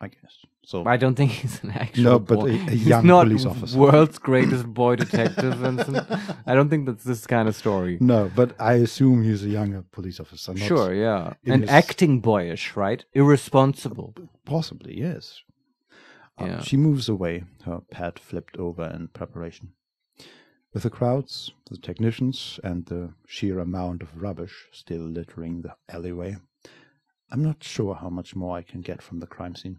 S2: I guess. So
S1: I don't think he's an actual.
S2: No, but
S1: boy.
S2: a- a
S1: he's
S2: young
S1: not
S2: police officer.
S1: World's greatest boy detective, Vincent. I don't think that's this kind of story.
S2: no, but I assume he's a younger police officer. Not
S1: Sure, yeah, and
S2: his-
S1: acting boyish, right? Irresponsible.
S2: Possibly, yes. Uh,
S1: Yeah.
S2: She moves away, her pad flipped over in preparation. With the crowds, the technicians, and the sheer amount of rubbish still littering the alleyway, I'm not sure how much more I can get from the crime scene.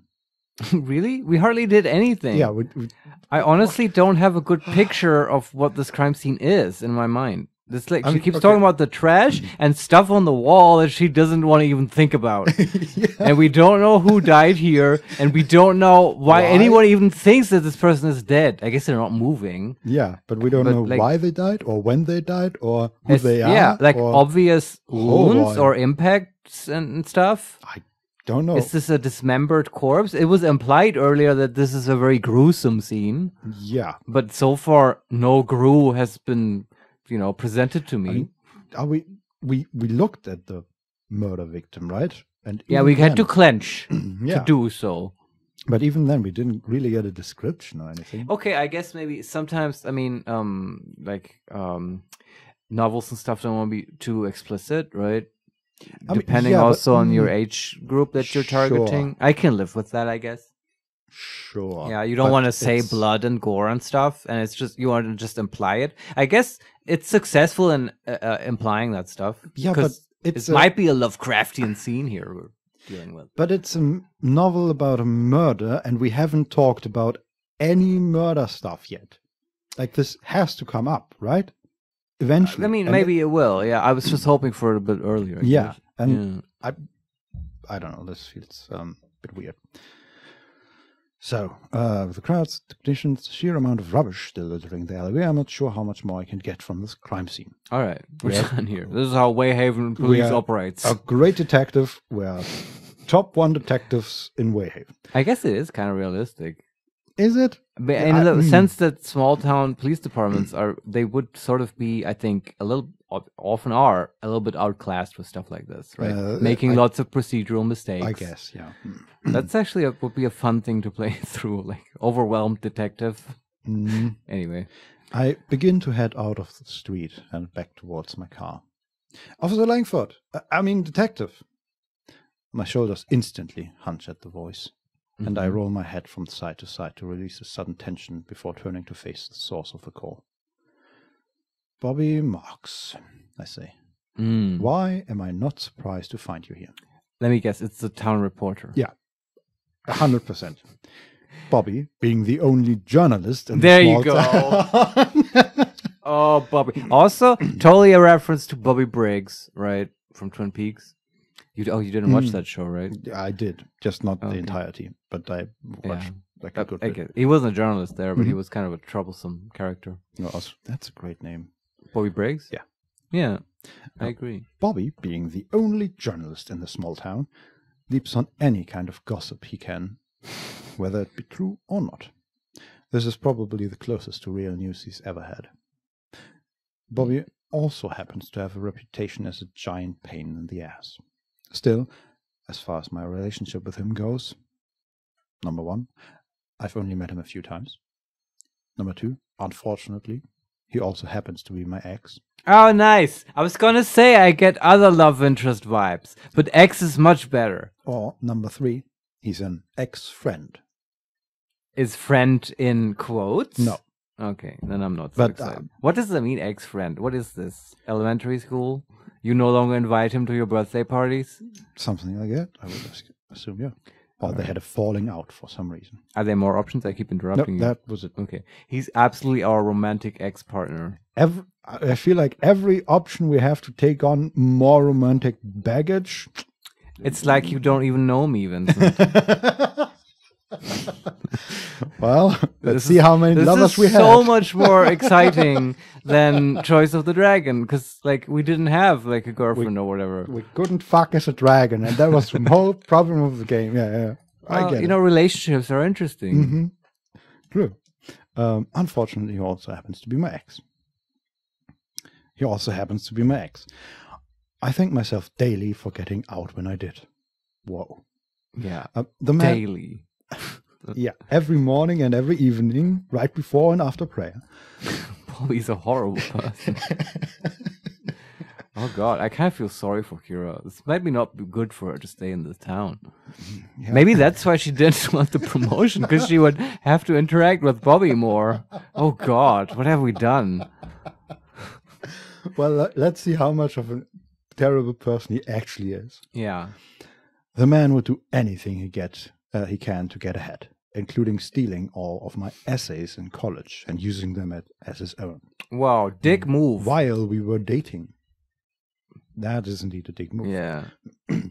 S1: really? We hardly did anything.
S2: Yeah, we, we,
S1: I honestly don't have a good picture of what this crime scene is in my mind. It's like
S2: I
S1: she keeps
S2: okay.
S1: talking about the trash and stuff on the wall that she doesn't want to even think about. And we don't know who died here, and we don't know why,
S2: Why?
S1: anyone even thinks that this person is dead. I guess they're not moving.
S2: yeah, but we don't
S1: But,
S2: know
S1: like-
S2: why they died, or when they died, or who they are.
S1: yeah, like obvious
S2: Oh,
S1: wounds or impacts and, and stuff.
S2: I don't know.
S1: Is this a dismembered corpse? It was implied earlier that this is a very gruesome scene,
S2: yeah,
S1: but so far no gru has been, you know, presented to me.
S2: mean, are we we we looked at the murder victim, right? And
S1: yeah, we had to clench
S2: yeah,
S1: to do so.
S2: but even then we didn't really get a description or anything.
S1: Okay, I guess maybe sometimes I mean, um, like um, novels and stuff don't want to be too explicit, right?
S2: I mean,
S1: Depending
S2: yeah, but-
S1: also on your
S2: mm,
S1: age group that you're
S2: sure.
S1: targeting. I can live with that, I guess.
S2: Sure.
S1: Yeah, you don't want to say blood and gore and stuff, and it's just you want to just imply it. I guess it's successful in uh, uh, implying that stuff.
S2: Yeah, but
S1: it
S2: a-
S1: might be a Lovecraftian scene here we're dealing with.
S2: But it's a novel about a murder, and we haven't talked about any murder stuff yet. Like this has to come up, right? Eventually.
S1: I mean,
S2: And
S1: maybe it will. Yeah, I was just hoping for it a bit earlier. I
S2: Yeah,
S1: guess.
S2: and
S1: yeah.
S2: I don't know. This feels um, a bit weird. So, uh, with the crowds, the sheer amount of rubbish still littering the alleyway. I'm not sure how much more I can get from this crime scene.
S1: All right, we're
S2: Yeah.
S1: done here. This is how Wayhaven police operates.
S2: A great detective. We're top one detectives in Wayhaven.
S1: I guess it is kind of realistic.
S2: Is it?
S1: But in
S2: I-
S1: the
S2: mm.
S1: sense that small town police departments are, they would sort of be, I think, a little, often are, a little bit outclassed with stuff like this, right?
S2: Uh,
S1: Making
S2: I-
S1: lots of procedural mistakes.
S2: I guess, yeah.
S1: That's actually a, would be a fun thing to play through, like overwhelmed detective.
S2: Mm.
S1: Anyway,
S2: I begin to head out of the street and back towards my car. Officer Langford, uh, I mean detective. My shoulders instantly hunch at the voice, and I
S1: Mhm.
S2: roll my head from side to side to release a sudden tension before turning to face the source of the call. Bobby Marks, I say.
S1: Mm.
S2: Why am I not surprised to find you here?
S1: Let me guess, it's the town reporter.
S2: Yeah. A hundred percent. Bobby, being the only journalist in
S1: There
S2: the
S1: you
S2: small town.
S1: Oh, Bobby. Also, totally a reference to Bobby Briggs, right? From Twin Peaks. You oh, you didn't watch
S2: Mm.
S1: that show, right?
S2: I did, just not the entirety, but I watched like a
S1: Uh,
S2: good
S1: I
S2: bit.
S1: guess- He wasn't a journalist there, but he
S2: Mhm.
S1: was kind of a troublesome character.
S2: No, that's a great name.
S1: Bobby Briggs?
S2: Yeah.
S1: Yeah. I
S2: Oh.
S1: agree.
S2: Bobby, being the only journalist in the small town, leaps on any kind of gossip he can, whether it be true or not. This is probably the closest to real news he's ever had. Bobby also happens to have a reputation as a giant pain in the ass. Still, as far as my relationship with him goes, number one, I've only met him a few times. Number two, unfortunately, he also happens to be my ex.
S1: Oh, nice. I was gonna say I get other love interest vibes, but ex is much better.
S2: Or number three, he's an ex friend.
S1: Is friend in quotes?
S2: No.
S1: Okay, then I'm not so
S2: But,
S1: excited.
S2: um,
S1: what does that mean, ex friend? What is this? Elementary school? You no longer invite him to your birthday parties?
S2: Something like that, I would assume, yeah. Or they had a falling out for some reason.
S1: Are there more options? I keep interrupting you.
S2: that was it.
S1: Okay. He's absolutely our romantic ex partner.
S2: Every, I feel like every option we have to take on more romantic baggage.
S1: It's like you don't even know me, Vincent.
S2: well, let's
S1: This
S2: see
S1: is-
S2: how many lovers we have.
S1: so much more exciting than Choice of the Dragon because, like, we didn't have like a girlfriend or whatever.
S2: We couldn't fuck as a dragon, and that was the whole problem of the game. Yeah, yeah. I
S1: Well,
S2: get
S1: you
S2: it.
S1: know, relationships are interesting.
S2: hmm True. Um, unfortunately, he also happens to be my ex. He also happens to be my ex. I thank myself daily for getting out when I did. Whoa.
S1: Yeah,
S2: Uh, the man,
S1: daily.
S2: Yeah, every morning and every evening, right before and after prayer.
S1: Bobby's a horrible person. oh god, I kind of feel sorry for Kira. This might be not be good for her to stay in the town. Maybe that's why she didn't want the promotion because she would have to interact with Bobby more. Oh god, what have we done?
S2: Well, let's see how much of a terrible person he actually is.
S1: Yeah.
S2: The man would do anything he get uh, he can to get ahead, including stealing all of my essays in college and using them at, as his own
S1: Wow, dick move.
S2: while we were dating. That is indeed a dick move.
S1: Yeah.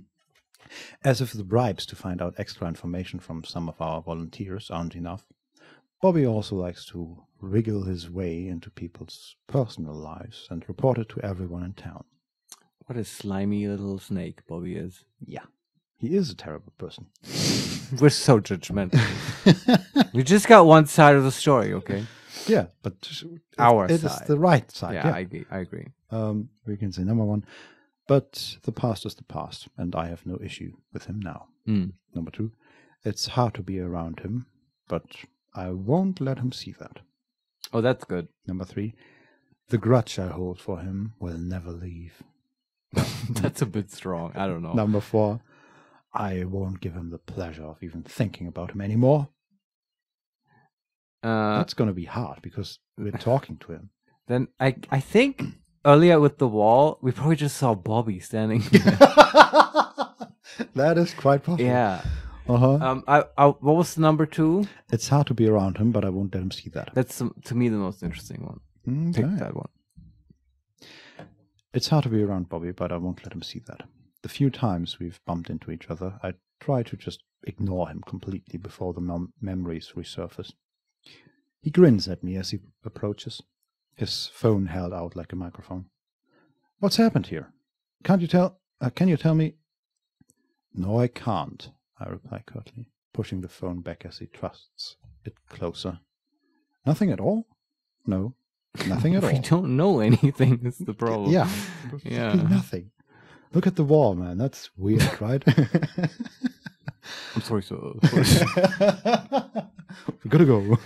S2: As if the bribes to find out extra information from some of our volunteers aren't enough, Bobby also likes to wriggle his way into people's personal lives and report it to everyone in town.
S1: What a slimy little snake Bobby is.
S2: Yeah, he is a terrible person.
S1: We're so judgmental. we just got one side of the story, okay?
S2: Yeah, but it-
S1: Our
S2: it is
S1: side.
S2: the right side.
S1: yeah,
S2: Yeah,
S1: I agree. I agree.
S2: Um, we can say number one, but the past is the past, and I have no issue with him now.
S1: Mm.
S2: Number two, it's hard to be around him, but I won't let him see that.
S1: Oh, that's good.
S2: Number three, the grudge I hold for him will never leave.
S1: that's a bit strong. I don't know.
S2: Number four, I won't give him the pleasure of even thinking about him anymore.
S1: Uh,
S2: That's going to be hard because we're talking to him.
S1: then I I think earlier with the wall, we probably just saw Bobby standing.
S2: that is quite possible.
S1: yeah.
S2: Uh-huh.
S1: Um. I, I. What was the number two?
S2: it's hard to be around him, but I won't let him see that.
S1: That's um, to me the most interesting one. Pick that one.
S2: It's hard to be around Bobby, but I won't let him see that. The few times we've bumped into each other, I try to just ignore him completely before the mem- memories resurface. He grins at me as he approaches, his phone held out like a microphone. What's happened here? Can't you tell? Uh, can you tell me? No, I can't, I reply curtly, pushing the phone back as he trusts it closer. Nothing at all? No, nothing at all.
S1: We don't know anything. Is the problem?
S2: Yeah.
S1: Yeah.
S2: Nothing. Look at the wall, man. That's weird, right?
S1: I'm sorry, sir.
S2: we gotta go.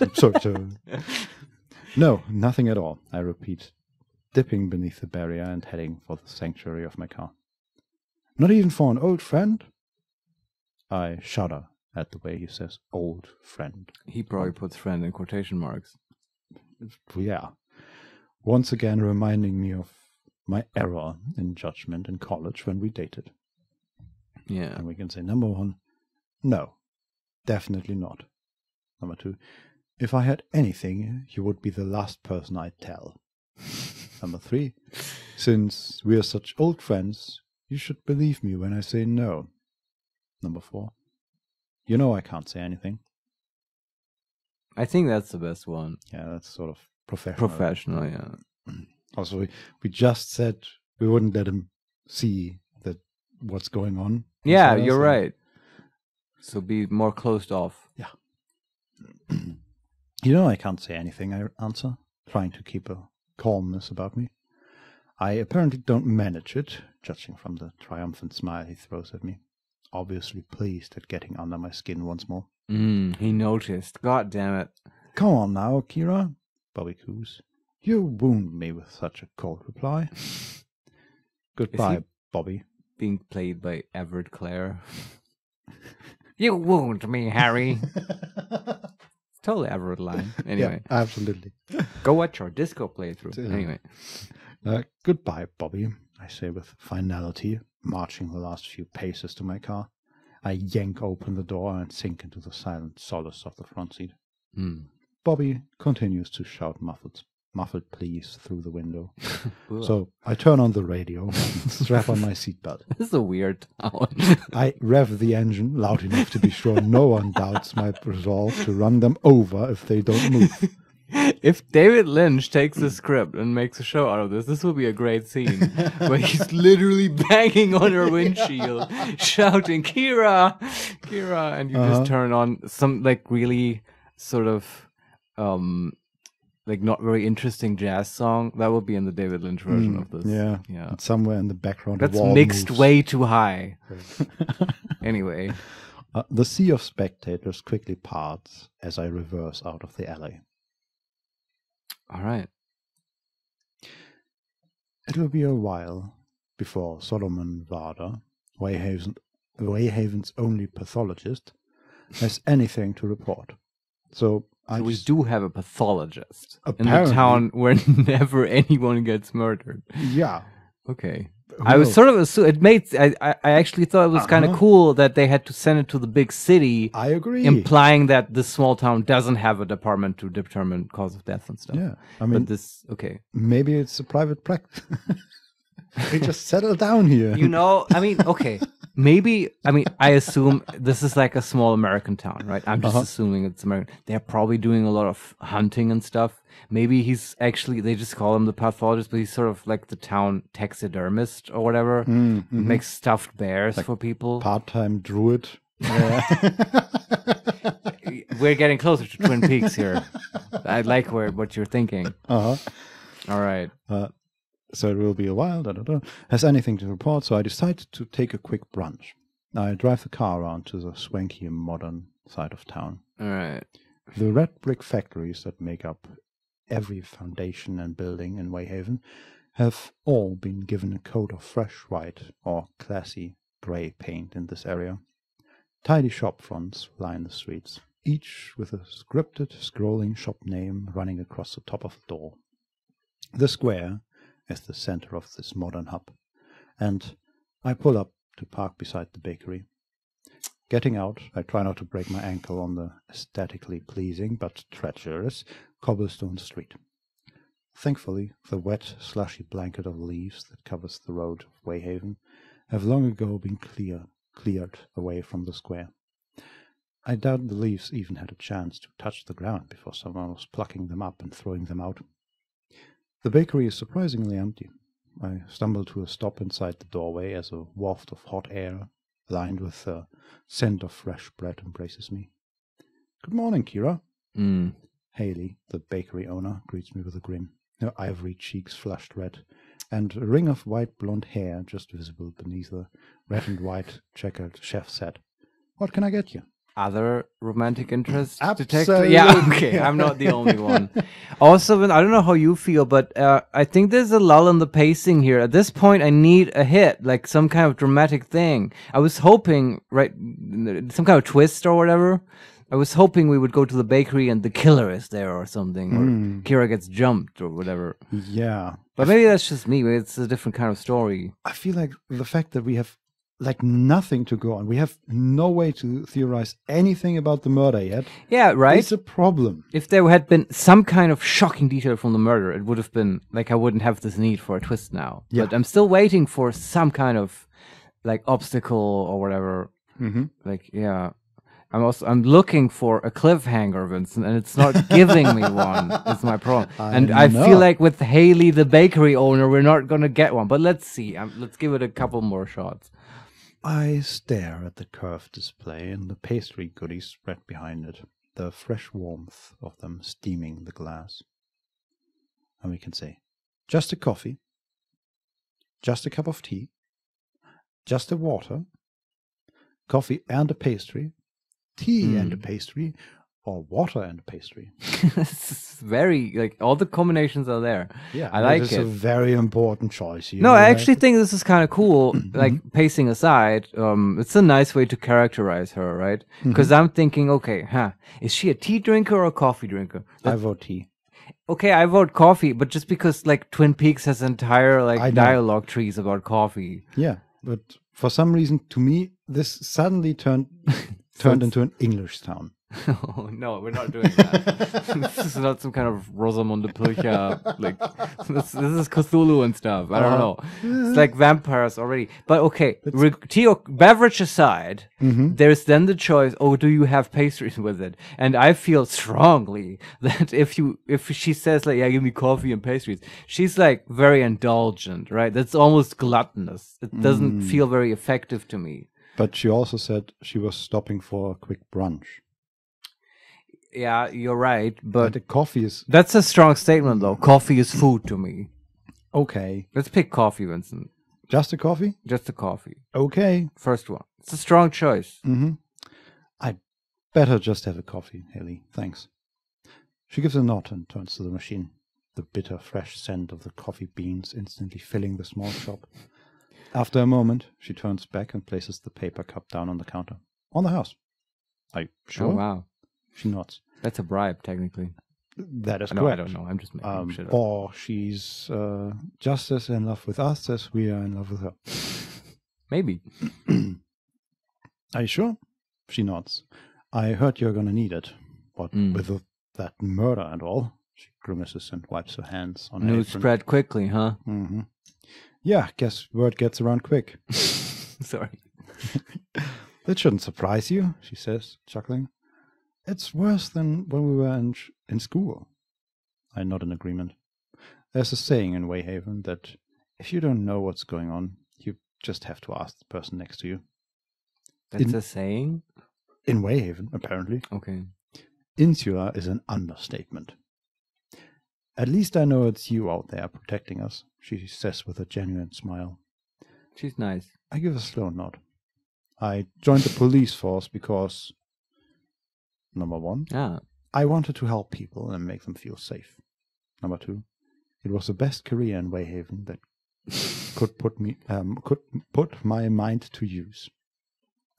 S2: I'm sorry, sir. No, nothing at all, I repeat, dipping beneath the barrier and heading for the sanctuary of my car. Not even for an old friend? I shudder at the way he says old friend.
S1: he probably puts friend in quotation marks.
S2: Yeah. Once again reminding me of my error in judgment in college when we dated.
S1: Yeah.
S2: And we can say number one, no, definitely not. Number two, if I had anything, you would be the last person I'd tell. number three, since we are such old friends, you should believe me when I say no. Number four, you know I can't say anything.
S1: I think that's the best one.
S2: Yeah, that's sort of professional.
S1: Professional, yeah.
S2: Also, we, we just said we wouldn't let him see that what's going on.
S1: Yeah, you're
S2: so-
S1: right. So be more closed off. Yeah.
S2: you know, I can't say anything, I answer, trying to keep a calmness about me. I apparently don't manage it, judging from the triumphant smile he throws at me. Obviously pleased at getting under my skin once more.
S1: Mm, he noticed. God damn it.
S2: Come on now, Kira, Bobby coos. You wound me with such a cold reply. Goodbye, Bobby.
S1: Being played by Evrart Claire. you wound me, Harry. It's totally Everett line. Anyway,
S2: Yeah, absolutely.
S1: go watch our disco playthrough. Anyway,
S2: Uh, goodbye, Bobby, I say with finality, marching the last few paces to my car. I yank open the door and sink into the silent solace of the front seat.
S1: mm.
S2: Bobby continues to shout muffled, muffled pleas through the window. So I turn on the radio, strap on my seatbelt.
S1: this is a weird town.
S2: I rev the engine loud enough to be sure no one doubts my resolve to run them over if they don't move.
S1: if David Lynch takes the script and makes a show out of this, this will be a great scene where he's literally banging on her windshield, shouting "Kira, Kira," and you
S2: Uh-huh.
S1: just turn on some like really sort of um like not very interesting jazz song. That will be in the David Lynch version of this.
S2: Mm, Yeah,
S1: yeah.
S2: And somewhere in the background,
S1: That's mixed
S2: moves.
S1: way too high. anyway,
S2: Uh, the sea of spectators quickly parts as I reverse out of the alley.
S1: All right.
S2: It will be a while before Solomon Varda, Wayhaven, Wayhaven's only pathologist, has anything to report. So I
S1: we
S2: just-
S1: do have a pathologist in the town where never anyone gets murdered.
S2: yeah.
S1: Okay.
S2: who
S1: I was
S2: knows?
S1: sort of assu- it made I, I actually thought it was kind of
S2: uh-huh.
S1: cool that they had to send it to the big city,
S2: I agree.
S1: implying that this small town doesn't have a department to determine cause of death and stuff.
S2: yeah, I
S1: but
S2: mean,
S1: this okay.
S2: maybe it's a private practice. we just settle down here.
S1: You know, I mean, okay, maybe. I mean, I assume this is like a small American town, right? I'm just
S2: Uh-huh.
S1: assuming it's American. They're probably doing a lot of hunting and stuff. Maybe he's actually they just call him the pathologist, but he's sort of like the town taxidermist or whatever.
S2: Mm, mhm.
S1: Makes stuffed bears for people.
S2: part-time druid.
S1: We're getting closer to Twin Peaks here. I like where what you're thinking.
S2: uh-huh.
S1: All right.
S2: So it will be a while. Da, da, da. Has anything to report? So I decide to take a quick brunch. I drive the car around to the swanky modern side of town.
S1: All right.
S2: The red brick factories that make up every foundation and building in Wayhaven have all been given a coat of fresh white or classy grey paint in this area. Tidy shop fronts line the streets, each with a scripted scrolling shop name running across the top of the door. The square is the center of this modern hub, and I pull up to park beside the bakery. Getting out, I try not to break my ankle on the aesthetically pleasing but treacherous cobblestone street. Thankfully, the wet, slushy blanket of leaves that covers the road of Wayhaven have long ago been clear, cleared away from the square. I doubt the leaves even had a chance to touch the ground before someone was plucking them up and throwing them out. The bakery is surprisingly empty. I stumble to a stop inside the doorway as a waft of hot air, lined with the scent of fresh bread, embraces me. Good morning, Kira.
S1: Mm.
S2: Haley, the bakery owner, greets me with a grin, her ivory cheeks flushed red, and a ring of white blonde hair just visible beneath a red and white checkered chef's hat. What can I get you?
S1: Other romantic interests detected?
S2: Absolutely.
S1: Yeah, okay. I'm not the only one. also, I don't know how you feel, but uh, I think there's a lull in the pacing here. At this point, I need a hit, like some kind of dramatic thing. I was hoping, right, some kind of twist or whatever. I was hoping we would go to the bakery and the killer is there or something, or
S2: Mm.
S1: Kira gets jumped or whatever.
S2: Yeah.
S1: But maybe that's just me. Maybe it's a different kind of story.
S2: I feel like the fact that we have like nothing to go on, we have no way to theorize anything about the murder yet.
S1: Yeah, right.
S2: It's a problem.
S1: if there had been some kind of shocking detail from the murder, it would have been like I wouldn't have this need for a twist now.
S2: Yeah.
S1: But I'm still waiting for some kind of like obstacle or whatever.
S2: Mm-hmm.
S1: Like, yeah. I'm also I'm looking for a cliffhanger, Vincent, and it's not giving me one. It's my problem,
S2: I
S1: and I feel like with Haley, the bakery owner, we're not gonna get one. But let's see. Um, let's give it a couple more shots.
S2: I stare at the curved display and the pastry goodies spread behind it, the fresh warmth of them steaming the glass. And we can say, just a coffee, just a cup of tea, just a water, coffee and a pastry, tea and a
S1: Mm.
S2: pastry, or water and pastry.
S1: it's very like all the combinations are there.
S2: Yeah,
S1: I like it.
S2: It's a very important choice.
S1: No, I
S2: right?
S1: actually think this is kind of cool. like pacing aside, um, it's a nice way to characterize her, right? Because I'm thinking, okay, huh, is she a tea drinker or a coffee drinker?
S2: I vote tea.
S1: Okay, I vote coffee, but just because like Twin Peaks has entire like dialogue trees about coffee.
S2: Yeah, but for some reason, to me, this suddenly turned turned into an English town.
S1: Oh no, we're not doing that. this is not some kind of Rosamunde Pilcher. Like this, this is Cthulhu and stuff. I don't uh-huh. know. It's like vampires already. But okay, re- tea or beverage aside, mm-hmm. there's then the choice. Oh, do you have pastries with it? And I feel strongly that if you if she says like, yeah, give me coffee and pastries, she's like very indulgent, right? That's almost gluttonous. It doesn't mm. feel very effective to me.
S2: But she also said she was stopping for a quick brunch.
S1: Yeah, you're right,
S2: But the coffee is
S1: That's a strong statement, though. Coffee is food to me.
S2: okay.
S1: Let's pick coffee, Vincent.
S2: Just a coffee?
S1: Just a coffee.
S2: Okay.
S1: First one. It's a strong choice.
S2: Mm-hmm. I Better just have a coffee, Haley. Thanks. She gives a nod and turns to the machine, the bitter, fresh scent of the coffee beans instantly filling the small shop. After a moment, she turns back and places the paper cup down on the counter. On the house. Are you sure?
S1: Oh wow,
S2: She nods.
S1: that's a bribe technically.
S2: That is
S1: no,
S2: correct.
S1: I don't know. I'm just making
S2: Um,
S1: shit up.
S2: or she's uh, just as in love with us as we are in love with her.
S1: Maybe.
S2: Are you sure? She nods. I heard you're gonna need it. But
S1: Mm.
S2: with that murder and all, she grimaces and wipes her hands on her
S1: News spread quickly, huh?
S2: hmm Yeah, guess word gets around quick.
S1: Sorry.
S2: That shouldn't surprise you, she says, chuckling. It's worse than when we were in, in school. I nod in agreement. There's a saying in Wayhaven that if you don't know what's going on, you just have to ask the person next to you.
S1: That's
S2: In-
S1: a saying.
S2: In Wayhaven, apparently,
S1: Okay.
S2: insular is an understatement. At least I know it's you out there protecting us, she says with a genuine smile.
S1: She's nice.
S2: I give a slow nod. I joined the police force because, number one,
S1: Ah.
S2: I wanted to help people and make them feel safe. Number two, it was the best career in Wayhaven that could put me um, could put my mind to use.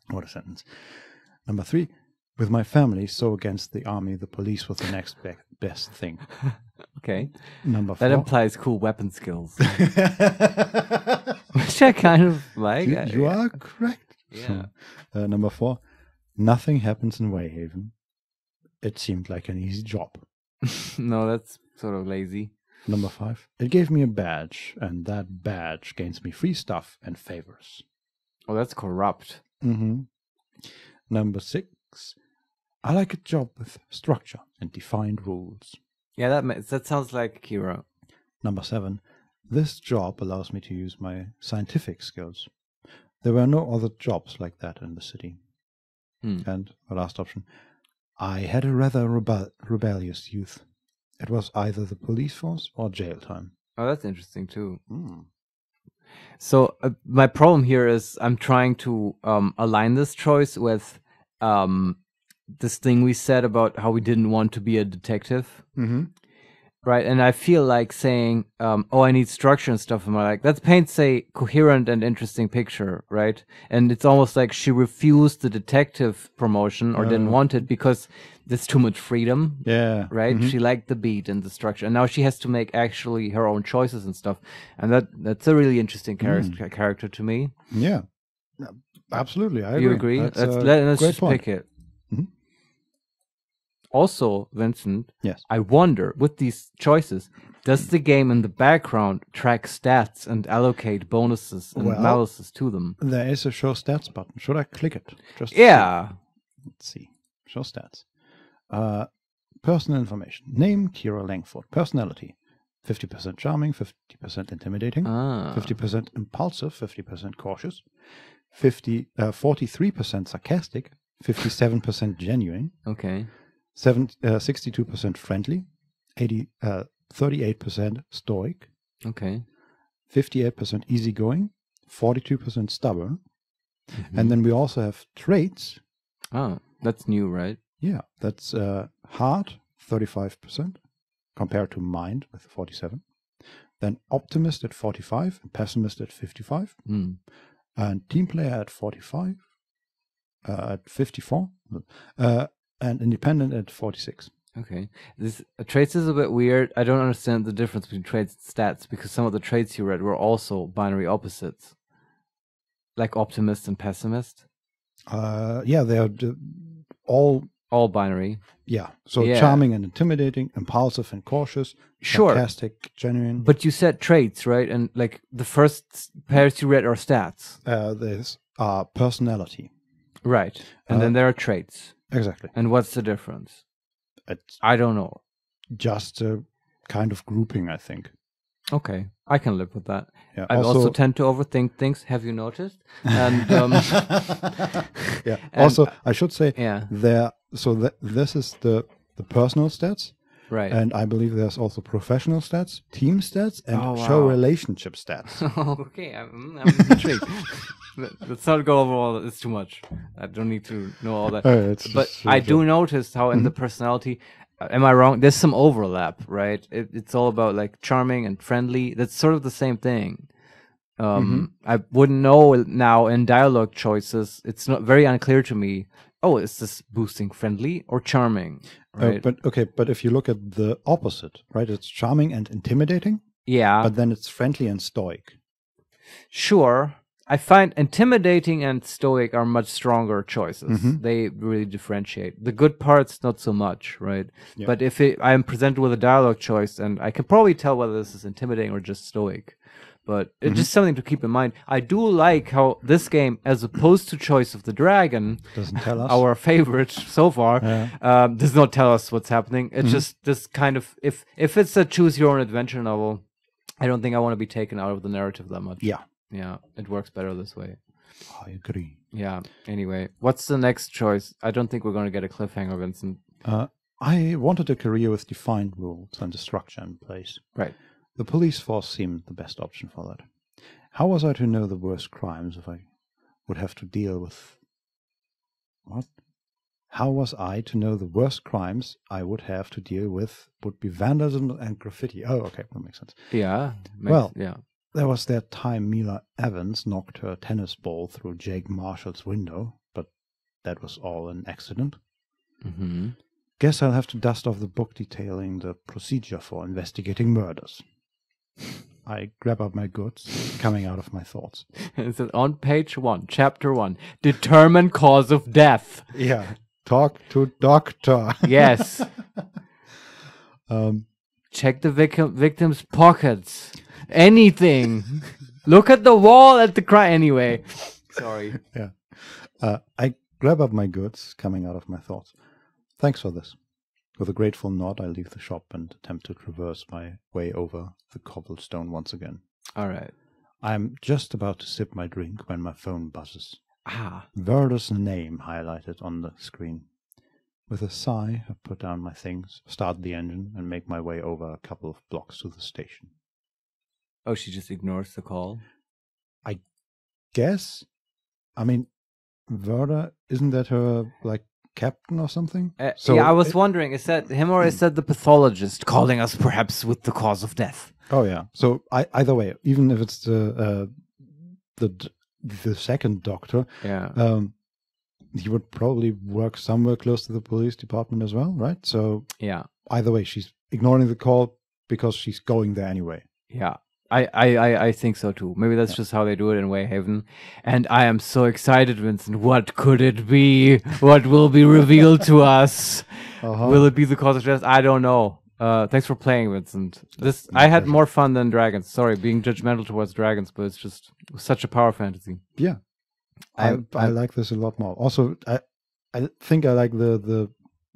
S2: What a sentence. Number three, with my family so against the army, the police was the next be- best thing.
S1: Okay.
S2: Number
S1: That implies cool weapon skills, which I kind of like.
S2: you,
S1: I-
S2: you are correct.
S1: Yeah.
S2: Uh, number four, nothing happens in Wayhaven. It seemed like an easy job.
S1: no, that's sort of lazy.
S2: Number five, it gave me a badge, and that badge gains me free stuff and favors.
S1: Oh, that's corrupt.
S2: Mm-hmm. Number six, I like a job with structure and defined rules.
S1: Yeah, that ma- that sounds like Kira.
S2: Number seven, this job allows me to use my scientific skills. There were no other jobs like that in the city.
S1: Hmm.
S2: And the last option, I had a rather rebel- rebellious youth. It was either the police force or jail time.
S1: Oh, that's interesting too.
S2: Mm.
S1: So uh, my problem here is I'm trying to um, align this choice with um, this thing we said about how we didn't want to be a detective,
S2: Mm-hmm.
S1: Right? And I feel like saying, um, "Oh, I need structure and stuff," and I'm like, that paints a coherent and interesting picture, right? And it's almost like she refused the detective promotion or didn't
S2: Uh.
S1: want it because there's too much freedom,
S2: Yeah.
S1: right?
S2: Mhm.
S1: She liked the beat and the structure, and now she has to make actually her own choices and stuff. And that that's a really interesting character character to me.
S2: Yeah. Absolutely. I
S1: you
S2: agree.
S1: agree?
S2: That's
S1: let's
S2: a
S1: let, us just pick it. Also, Vincent,
S2: Yes.
S1: I wonder with these choices, does the game in the background track stats and allocate bonuses and
S2: Well-
S1: maluses to them?
S2: There is a show stats button. Should I click it? Just to see?
S1: Yeah.
S2: Let's see. Show stats. Uh, personal information. Name Kira Langford. Personality. 50% charming, 50% intimidating,
S1: Ah.
S2: 50% impulsive, 50% cautious, 50, uh, 43% sarcastic, 57% genuine,
S1: Okay.
S2: Seven, uh, 62% friendly, 80, uh, 38% stoic,
S1: Okay.
S2: 58% easygoing, 42% stubborn.
S1: Mhm.
S2: And then we also have traits.
S1: oh, that's new, right?
S2: Yeah, that's uh, heart, 35%, compared to mind with 47. Then optimist at 45, and pessimist at 55,
S1: Hmm.
S2: and team player at 45, uh, at 54, uh, and independent at 46.
S1: Okay. This uh, traits is a bit weird. I don't understand the difference between traits and stats because some of the traits you read were also binary opposites, like optimist and pessimist.
S2: Uh, yeah, they are d- all,
S1: All binary.
S2: yeah. So
S1: Yeah.
S2: charming and intimidating, impulsive and cautious,
S1: Sure.
S2: sarcastic, genuine.
S1: But you said traits, right? And like the first pairs you read are stats.
S2: uh, there's uh, personality.
S1: Right. And
S2: Uh,
S1: then there are traits.
S2: Exactly.
S1: And what's the difference?
S2: It's
S1: I don't know.
S2: just a kind of grouping, I think.
S1: Okay. I can live with that.
S2: Yeah.
S1: I also, tend to overthink things. Have you noticed? And um,
S2: yeah.
S1: and-
S2: also, I should say
S1: yeah,
S2: there. So th- this is the the personal stats,
S1: right.
S2: and I believe there's also professional stats, team stats, and
S1: Oh,
S2: show relationship stats.
S1: okay, I'm, I'm intrigued. Let- Let's not go over all. It's too much. I don't need to know all that.
S2: Uh, it's
S1: but
S2: just, uh,
S1: I do notice how in the personality. uh, Am I wrong? There's some overlap, right? It, it's all about like charming and friendly. That's sort of the same thing. Um, I wouldn't know now in dialogue choices. It's not very unclear to me. Oh, is this boosting friendly or charming?
S2: Uh,
S1: Right?
S2: but okay, but if you look at the opposite, right? It's charming and intimidating,
S1: yeah,
S2: but then it's friendly and stoic.
S1: Sure. I find intimidating and stoic are much stronger choices.
S2: Mhm.
S1: They really differentiate. The good parts, not so much, right?
S2: Yeah.
S1: But if it, I am presented with a dialogue choice, and I can probably tell whether this is intimidating or just stoic. But it's just something to keep in mind. I do like how this game, as opposed to Choice of the Dragon,
S2: Doesn't tell us.
S1: our favorite so far,
S2: Yeah.
S1: um, does not tell us what's happening. It's just this kind of if if it's a choose your own adventure novel, I don't think I want to be taken out of the narrative that much.
S2: yeah,
S1: Yeah, it works better this way.
S2: I agree.
S1: Yeah. Anyway, what's the next choice? I don't think we're going to get a cliffhanger, Vincent.
S2: Uh, I wanted a career with defined rules and a structure in place.
S1: Right.
S2: The police force seemed the best option for that. How was I to know the worst crimes if I would have to deal with. What? How was I to know the worst crimes I would have to deal with would be vandalism and graffiti? Oh, okay, that makes sense.
S1: Yeah. makes-
S2: Well-
S1: yeah.
S2: There was that time Mila Evans knocked her tennis ball through Jake Marshall's window, but that was all an accident.
S1: hmm
S2: Guess I'll have to dust off the book detailing the procedure for investigating murders. I grab up my goods, coming out of my thoughts.
S1: it says on page one, chapter one, determine cause of death.
S2: Yeah. Talk to doctor.
S1: Yes.
S2: Um,
S1: Check the victim victim's pockets. Anything. Look at the wall at the cry. Anyway. Sorry.
S2: uh, I grab up my goods, coming out of my thoughts. Thanks for this. With a grateful nod, I leave the shop and attempt to traverse my way over the cobblestone once again.
S1: All right.
S2: I'm just about to sip my drink when my phone buzzes.
S1: Ah.
S2: Verda's name highlighted on the screen. With a sigh, I put down my things, start the engine, and make my way over a couple of blocks to the station.
S1: Oh, she just ignores the call.
S2: I guess? I mean, Verda, isn't that her, like, captain or something?
S1: Uh,
S2: So
S1: yeah, I was
S2: it-
S1: wondering, is that him or is that the pathologist calling us perhaps with the cause of death?
S2: Oh, yeah. So, I, either way, even if it's the, uh, the, the second doctor,
S1: Yeah.
S2: um, he would probably work somewhere close to the police department as well, right? So,
S1: Yeah.
S2: either way, she's ignoring the call because she's going there anyway.
S1: Yeah. I, I, I, think so too. Maybe that's just how they do it in Wayhaven. And I am so excited, Vincent. What could it be? What will be revealed to us?
S2: Uh-huh.
S1: Will it be the cause of death? I don't know. Uh, thanks for playing, Vincent. This I had more fun than dragons. Sorry, being judgmental towards dragons, but it's just such a power fantasy.
S2: Yeah, I, I like this a lot more. Also, I I think I like the the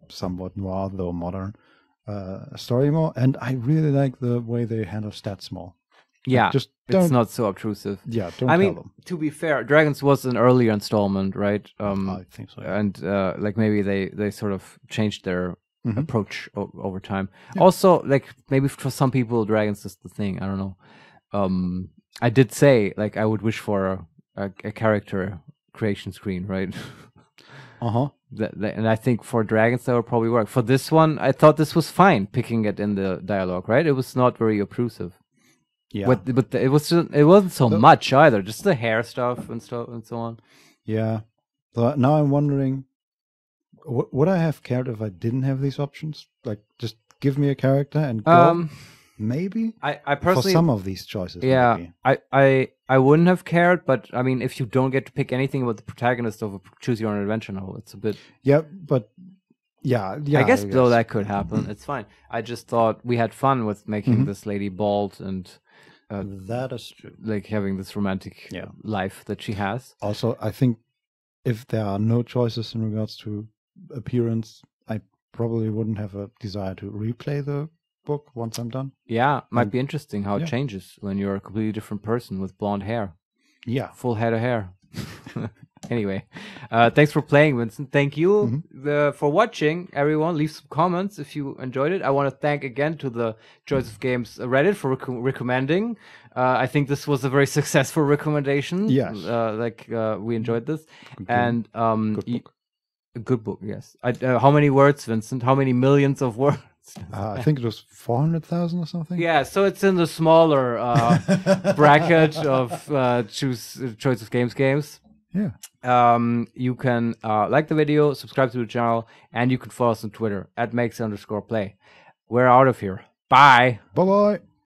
S2: somewhat noir though modern uh, story more, and I really like the way they handle stats more.
S1: Yeah,
S2: just
S1: it's not so obtrusive.
S2: yeah, don't
S1: I
S2: tell
S1: mean,
S2: them.
S1: to be fair, Dragons was an earlier installment, right? Um,
S2: I think so. Yeah.
S1: and uh, like maybe they they sort of changed their
S2: Mhm.
S1: approach o- over time. Also, like maybe for some people, dragons is the thing. I don't know. Um, I did say like I would wish for a, a, character creation screen, right?
S2: Uh huh.
S1: and I think for dragons that would probably work. For this one, I thought this was fine picking it in the dialogue, right? It was not very obtrusive.
S2: Yeah.
S1: But but it was just, it wasn't so
S2: The-
S1: much either. Just the hair stuff and stuff and so on.
S2: Yeah. So now I'm wondering, w- would I have cared if I didn't have these options? Like, just give me a character and go.
S1: Um,
S2: maybe
S1: I I personally for
S2: some of these choices.
S1: Yeah,
S2: maybe.
S1: I, I I wouldn't have cared, but I mean, if you don't get to pick anything about the protagonist of a choose your own adventure novel, it's a bit.
S2: Yeah, but yeah, yeah.
S1: I guess though that could happen. It's fine. I just thought we had fun with making
S2: Mhm.
S1: this lady bald and uh,
S2: that is true.
S1: like having this romantic
S2: Yeah.
S1: life that she has.
S2: Also, I think if there are no choices in regards to appearance, I probably wouldn't have a desire to replay the book once I'm done.
S1: Yeah, might
S2: And-
S1: be interesting how
S2: yeah.
S1: it changes when you're a completely different person with blonde hair,
S2: Yeah,
S1: full head of hair. anyway, uh, thanks for playing, Vincent. Thank you
S2: Mm-hmm.
S1: uh, for watching, everyone. Leave some comments if you enjoyed it. I want to thank again to the Choice of Games Reddit for rec- recommending. Uh, I think this was a very successful recommendation.
S2: Yes.
S1: uh, like uh, we enjoyed this, and um,
S2: Good book.
S1: a good book. Yes. I, uh, how many words, Vincent? How many millions of words?
S2: Uh, I think it was 400,000 or something.
S1: Yeah, so it's in the smaller uh, bracket of uh, choose choice of games games.
S2: Yeah.
S1: Um, you can uh, like the video, subscribe to the channel, and you can follow us on Twitter at makes underscore play. We're out of here. Bye.
S2: Bye bye.